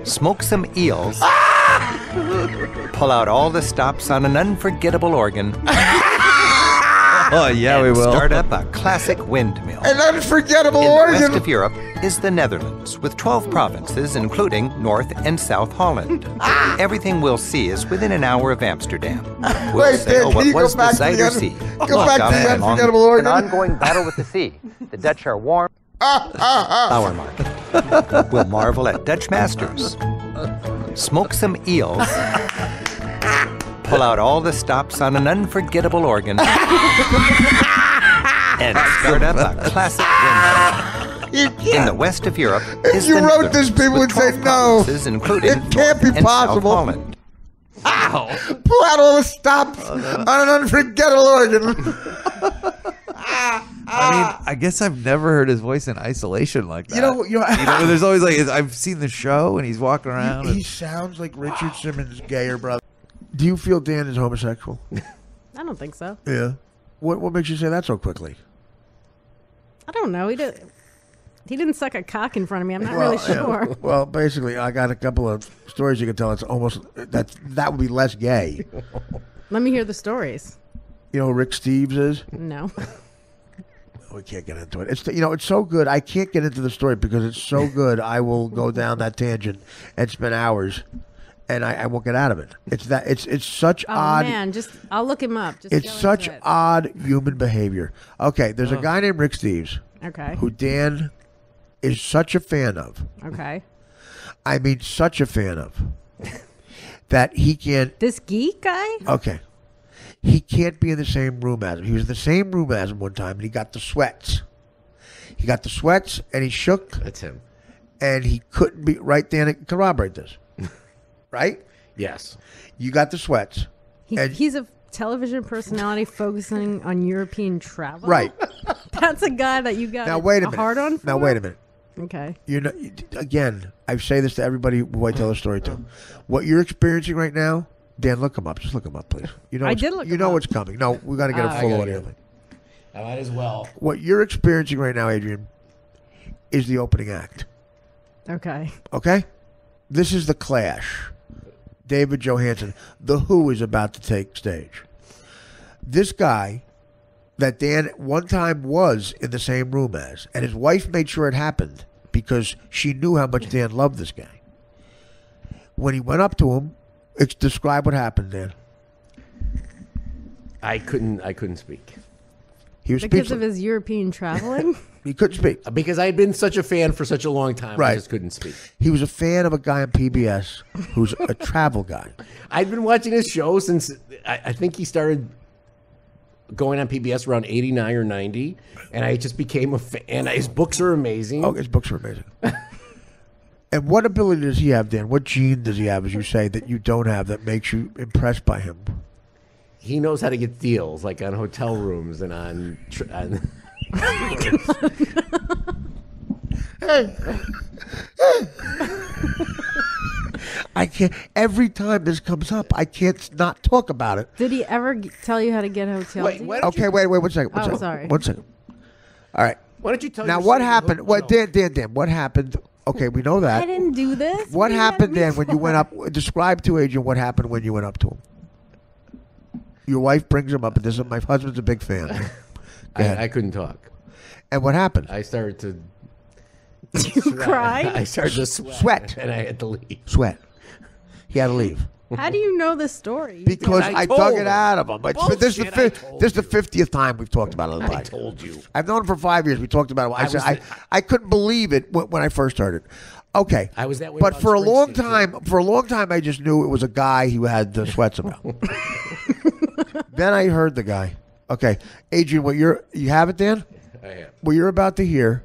Smoke some eels. Ah! Pull out all the stops on an unforgettable organ. Oh yeah, we will. Start up a classic windmill. An unforgettable In the organ. west of Europe is the Netherlands, with 12 provinces, including North and South Holland. Everything we'll see is within an hour of Amsterdam. We'll Wait, sail Dan, oh, what can you go was the back to the Zuider un- Sea. go Walk back to the and along An ongoing battle with the sea. The Dutch are warm. flower market. we'll marvel at Dutch masters. smoke some eels, pull out all the stops on an unforgettable organ, and start up a classic windmill. In the west of Europe is you the wrote this, people would say no. including It can't be North and possible. Holland. Pull out all the stops oh, on an unforgettable organ. I mean, I guess I've never heard his voice in isolation like that. You know- you know- there's always like I've seen the show and he's walking around. He, and- sounds like Richard Simmons' gayer brother. Do you feel Dan is homosexual? I don't think so. yeah. What What makes you say that so quickly? I don't know. He did. He didn't suck a cock in front of me. I'm not Well, really yeah. sure. Well, basically, I got a couple of stories you can tell. It's almost that that would be less gay. Let me hear the stories. You know who Rick Steves is? No. We can't get into it. It's you know it's so good. I can't get into the story because it's so good. I will go down that tangent and spend hours, and I, I won't get out of it. It's that it's it's such Oh odd. man, just I'll look him up. Just go It's into such it. odd human behavior. Okay, there's a guy named Rick Steves. Okay. Who Dan is such a fan of. Okay. I mean, such a fan of that he can't. This geek guy? Okay. He can't be in the same room as him. He was in the same room as him one time, and he got the sweats. He got the sweats, and he shook. That's him. And he couldn't be right. Dan, corroborate this, right? Yes. You got the sweats, He, and he's a television personality focusing on European travel. right That's a guy that you got now. Wait a minute. hard on. For? Now wait a minute. Okay. You know, again, I say this to everybody who I tell a story to. What you're experiencing right now, Dan, look him up. Just look him up, please. You know, I what's- did look You know up. what's coming. No, we got to get a ah, I full audio. get I might as well. What you're experiencing right now, Adrian, is the opening act. Okay. Okay? This is the clash. David Johansen. The Who is about to take stage. This guy that Dan one time was in the same room as, and his wife made sure it happened because she knew how much Dan loved this guy. When he went up to him, ex- describe what happened, Dan. I couldn't. I couldn't speak. He was Because speechless. of his European traveling? he couldn't speak. Uh, because I had been such a fan for such a long time. Right. I Right. just couldn't speak. He was a fan of a guy on PBS who's a travel guy. I'd been watching his show since I, I think he started going on PBS around 89 or 90. And I just became a fan. His books are amazing. Oh, his books are amazing. and what ability does he have, Dan? What gene does he have, as you say, that you don't have that makes you impressed by him? He knows how to get deals, like on hotel rooms and on. Tr- on I can't. Every time this comes up, I can't not talk about it. Did he ever g- tell you how to get hotel deals? Okay, wait, wait, one second. One Oh, second. sorry. One second. All right. Why don't you tell me? Now, your what story? happened? What, Dan, Dan, Dan, what happened? Okay, we know that. I didn't do this. What We happened, had Dan, when you went up? Describe to Adrian what happened when you went up to him. Your wife brings him up, and this is my husband's a big fan. Go ahead. I, I couldn't talk. and what happened? I started to. You cried? I started to sweat. Sweat. And I had to leave. Sweat. He had to leave. How do you know this story? Because did. I, dug it out of him. But, but this is the Bullshit, I fifth, this is the fiftieth time we've talked about it. on the I podcast. told you. I've known him for five years. We talked about it. I, I said was I, I couldn't believe it when, when I first heard it. Okay, I was that way but about for a long Springsteen, time, for a long time, I just knew it was a guy who had the sweats about. then I heard the guy. Okay, Adrian, what you're you have it, Dan? I have. What you're about to hear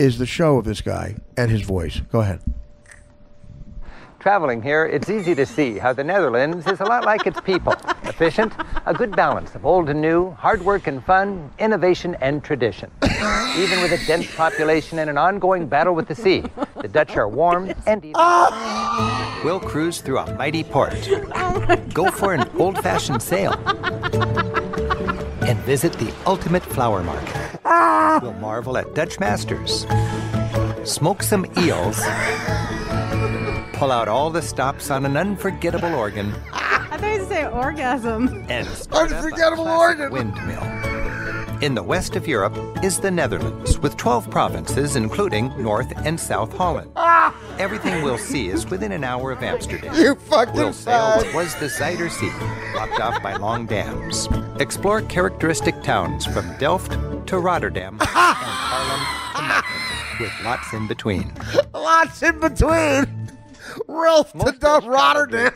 is the show of this guy and his voice. Go ahead. Traveling here, it's easy to see how the Netherlands is a lot like its people. Efficient, a good balance of old and new, hard work and fun, innovation and tradition. Even with a dense population and an ongoing battle with the sea, the Dutch are warm and easy. We'll cruise through a mighty port. Go for an old fashioned sail. And visit the ultimate flower market. We'll marvel at Dutch masters. Smoke some eels. Pull out all the stops on an unforgettable organ. I thought you say orgasm. And start up a Unforgettable organ. Windmill. In the west of Europe is the Netherlands, with 12 provinces, including North and South Holland. Ah! Everything we'll see is within an hour of Amsterdam. You fucking We'll sail bad. what was the Zuider Sea, blocked off by long dams. Explore characteristic towns from Delft to Rotterdam and Haarlem to Mechelen, with lots in between. Lots in between. Ralph to Dumb Rotterdam.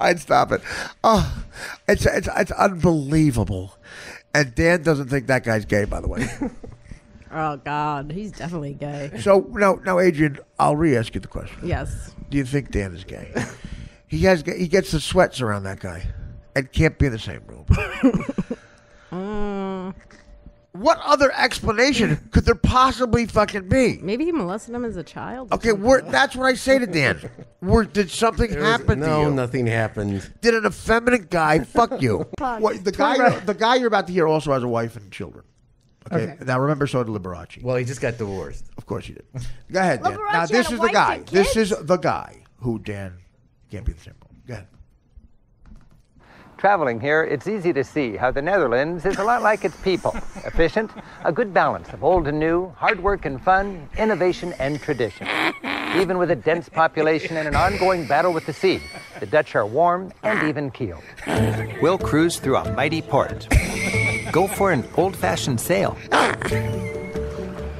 I'd stop it. Oh, it's, it's it's unbelievable. And Dan doesn't think that guy's gay, by the way. Oh God, he's definitely gay. so no, no, Adrian, I'll re-ask you the question. Yes. Do you think Dan is gay? he has he gets the sweats around that guy, and can't be in the same room. Mm, what other explanation could there possibly fucking be? maybe he molested him as a child. Okay, something. where, that's what I say to Dan. Where, did something There was- happen to you? no, nothing happened. Did an effeminate guy fuck you? Fuck. What, the guy, the guy you're about to hear also has a wife and children. Okay. Okay. Now remember, so did Liberace. Well, he just got divorced. Of course he did. Go ahead, Dan. Liberace Now had this a is the wife guy. and This kids? is the guy who Dan can't be the same. Go ahead. Traveling here, it's easy to see how the Netherlands is a lot like its people. Efficient, a good balance of old and new, hard work and fun, innovation and tradition. Even with a dense population and an ongoing battle with the sea, the Dutch are warm and even keeled. We'll cruise through a mighty port. Go for an old fashioned sail.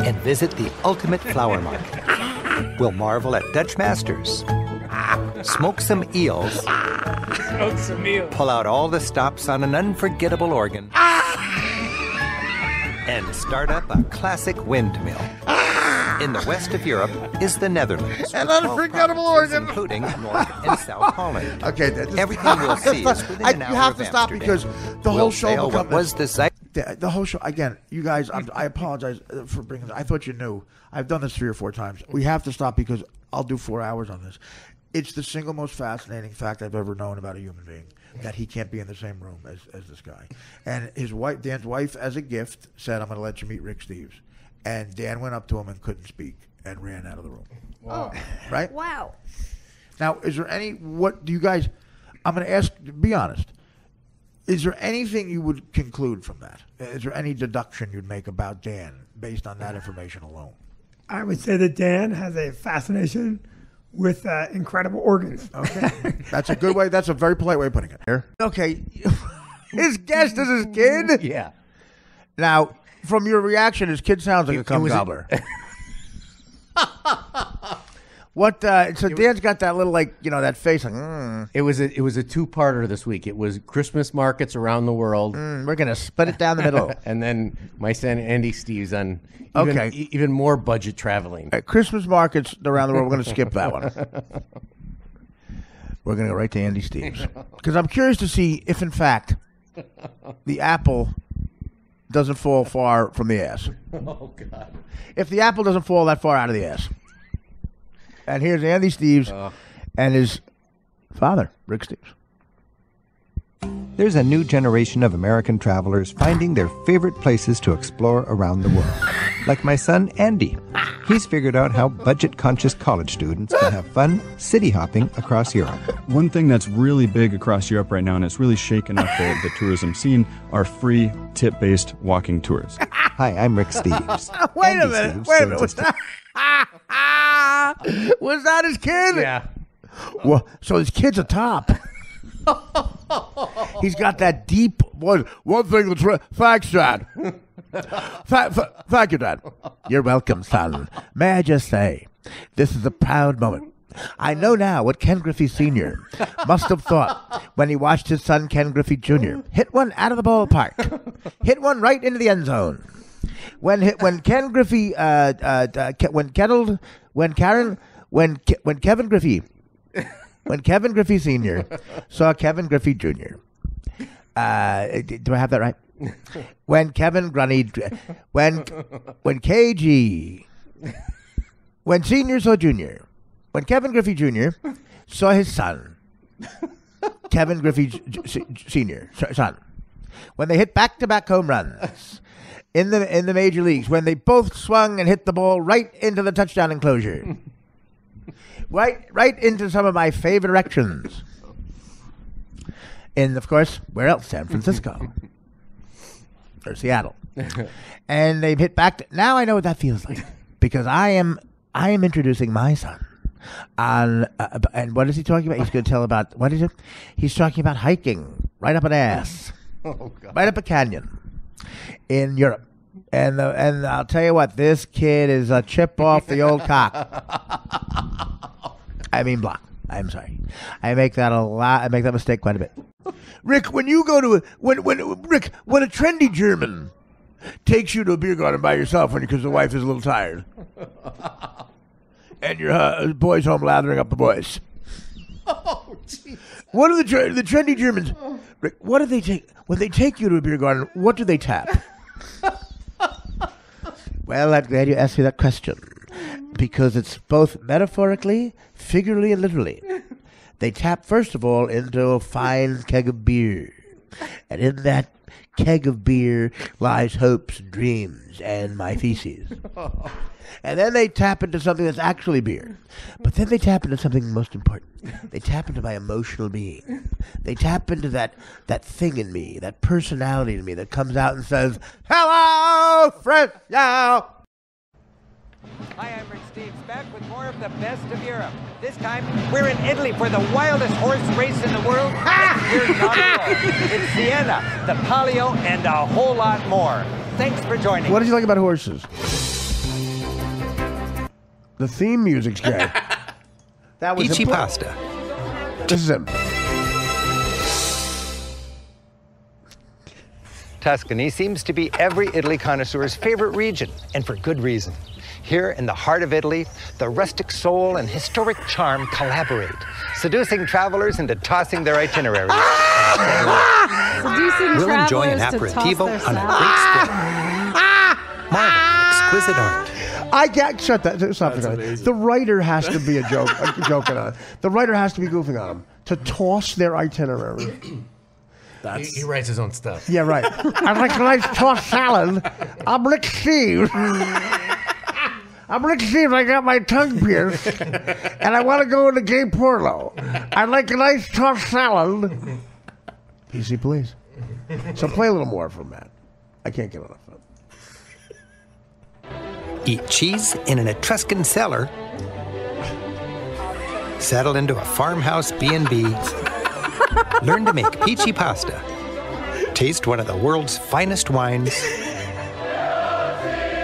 And visit the ultimate flower market. We'll marvel at Dutch masters. Smoke some eels. Smoke some meal. Pull out all the stops on an unforgettable organ. And start up a classic windmill. In the west of Europe is the Netherlands. An unforgettable organ. Including North and South Holland. Okay, that- just- Everything we'll see is within I- an you hour have of to stop because the whole We'll show sail becomes what was the site. the, the whole show again. You guys, I'm, I apologize uh, for bringing. This. I thought you knew. I've done this three or four times. We have to stop because I'll do four hours on this. It's the single most fascinating fact I've ever known about a human being that he can't be in the same room as, as this guy. And his wife, Dan's wife, as a gift, said, "I'm going to let you meet Rick Steves." And Dan went up to him and couldn't speak and ran out of the room. Wow. Oh. Right? Wow. Now, is there any? What do you guys? I'm going to ask. Be honest. Is there anything you would conclude from that? Is there any deduction you'd make about Dan based on that information alone? I would say that Dan has a fascination with uh, incredible organs. Okay, that's a good way. That's a very polite way of putting it. Here. Okay, his guest is his kid. Yeah. Now, from your reaction, his kid sounds like a cum was a- gobbler. what? Uh, so Dan's got that little like you know that face like. Mm, It was a it was a two parter this week. It was Christmas markets around the world. mm, we're gonna split it down the middle. and then my son Andy Steves on even, Okay. e- even more budget traveling. At Christmas markets around the world, we're going to skip that one. We're going to go right to Andy Steves. Because I'm curious to see if, in fact, the apple doesn't fall far from the ass. oh God. If the apple doesn't fall that far out of the ass. And here's Andy Steves uh. and his father, Rick Steves. There's a new generation of American travelers finding their favorite places to explore around the world. Like my son, Andy. He's figured out how budget conscious college students can have fun city hopping across Europe. One thing that's really big across Europe right now, and it's really shaken up the, the tourism scene, are free tip based walking tours. Hi, I'm Rick Steves. Wait a minute. Steves Wait a shows minute. Was that, was that his kid? Yeah. Well, so his kid's a top. He's got that deep one. One thing that's re- thanks, Dad. Th- th- thank you, Dad. You're welcome, son. May I just say, this is a proud moment. I know now what Ken Griffey Sr. must have thought when he watched his son Ken Griffey Jr. hit one out of the ballpark, hit one right into the end zone. When when Ken Griffey, uh, uh, uh, when Kettled, when Karen, when Ke- when Kevin Griffey when Kevin Griffey Sr. saw Kevin Griffey Jr. Uh, do I have that right? When Kevin Grundy, when when KG, when Senior saw Junior, when Kevin Griffey Jr. saw his son, Kevin Griffey J- J- Senior son, when they hit back-to-back home runs in the in the major leagues, when they both swung and hit the ball right into the touchdown enclosure right right into some of my favorite directions. And of course, where else? San Francisco or Seattle. and they've hit back. To, now I know what that feels like because I am I am introducing my son on. Uh, and what is he talking about? He's going to tell about what is it? He's talking about hiking right up an ass, Oh God. right up a canyon in Europe. And the, and I'll tell you what, this kid is a chip off the old cock. I mean, block. I'm sorry. I make that a lot. I make that mistake quite a bit. Rick, when you go to a when when Rick when a trendy German takes you to a beer garden by yourself when because the wife is a little tired, and your uh, boys home lathering up the boys. What are the tre- the trendy Germans? Rick, what do they take when they take you to a beer garden? What do they tap? well, I'm glad you asked me that question because it's both metaphorically, figuratively, and literally. They tap first of all into a fine keg of beer, and in that keg of beer lies hopes, dreams, and my feces. And then they tap into something that's actually beer. But then they tap into something most important. They tap into my emotional being. They tap into that, that thing in me, that personality in me that comes out and says, Hello, friend, yeah. Hi, I'm Rick Steves, back with more of the best of Europe. This time, we're in Italy for the wildest horse race in the world. It's here. It's Siena, the Palio, and a whole lot more. Thanks for joining. What did you like about horses? The theme music's great. that was Peachy impl- pasta. This is him. Tuscany seems to be every Italy connoisseur's favorite region, and for good reason. Here in the heart of Italy, the rustic soul and historic charm collaborate, seducing travelers into tossing their itineraries. Seducing We'll enjoy an travelers to toss aperitivo on a salad. great Marvel, exquisite art. I can't shut that. Stop for a minute. The writer has to be a joke, a joking on. The writer has to be goofing on them to toss their itinerary. he, he writes his own stuff. Yeah, right. I'd like a nice tossed salad. I'm Rick Steve. I'm Rick Steve. I got my tongue pierced, and I want to go into gay porno. I'd like a nice tossed salad. PC, please. So play a little more from that. I can't get enough of it. Eat cheese in an Etruscan cellar. Settle into a farmhouse B&B. Learn to make pici pasta. Taste one of the world's finest wines.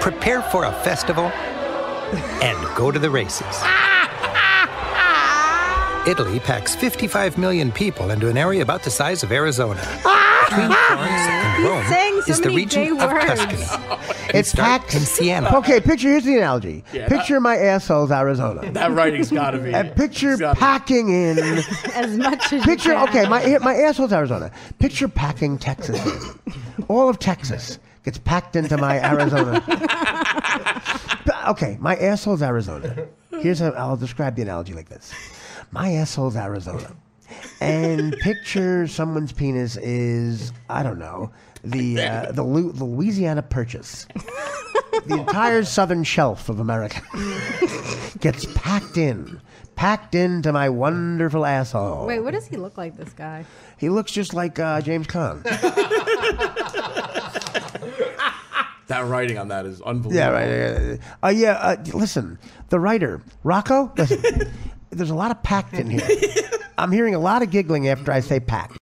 Prepare for a festival and go to the races. Italy packs 55 million people into an area about the size of Arizona. Between Florence and Rome saying so is the region gay of words. Tuscany. Oh, it's packed in Siena. Okay, picture. Here's the analogy. Yeah, picture my asshole's Arizona. That writing's got to be. And picture packing in. As much as Picture. you can. Okay, my my asshole's Arizona. Picture packing Texas in. All of Texas gets packed into my Arizona. But, okay, my asshole's Arizona. Here's how I'll describe the analogy like this. My asshole's Arizona. And picture someone's penis is I don't know the uh, the, Lu- the Louisiana Purchase. The entire southern shelf of America gets packed in, packed into my wonderful asshole. Wait, what does he look like, this guy? He looks just like uh, James Caan. That writing on that is unbelievable. Yeah, right. Uh, uh, yeah, uh, listen, the writer, Rocco, listen, there's a lot of packed in here. I'm hearing a lot of giggling after I say packed.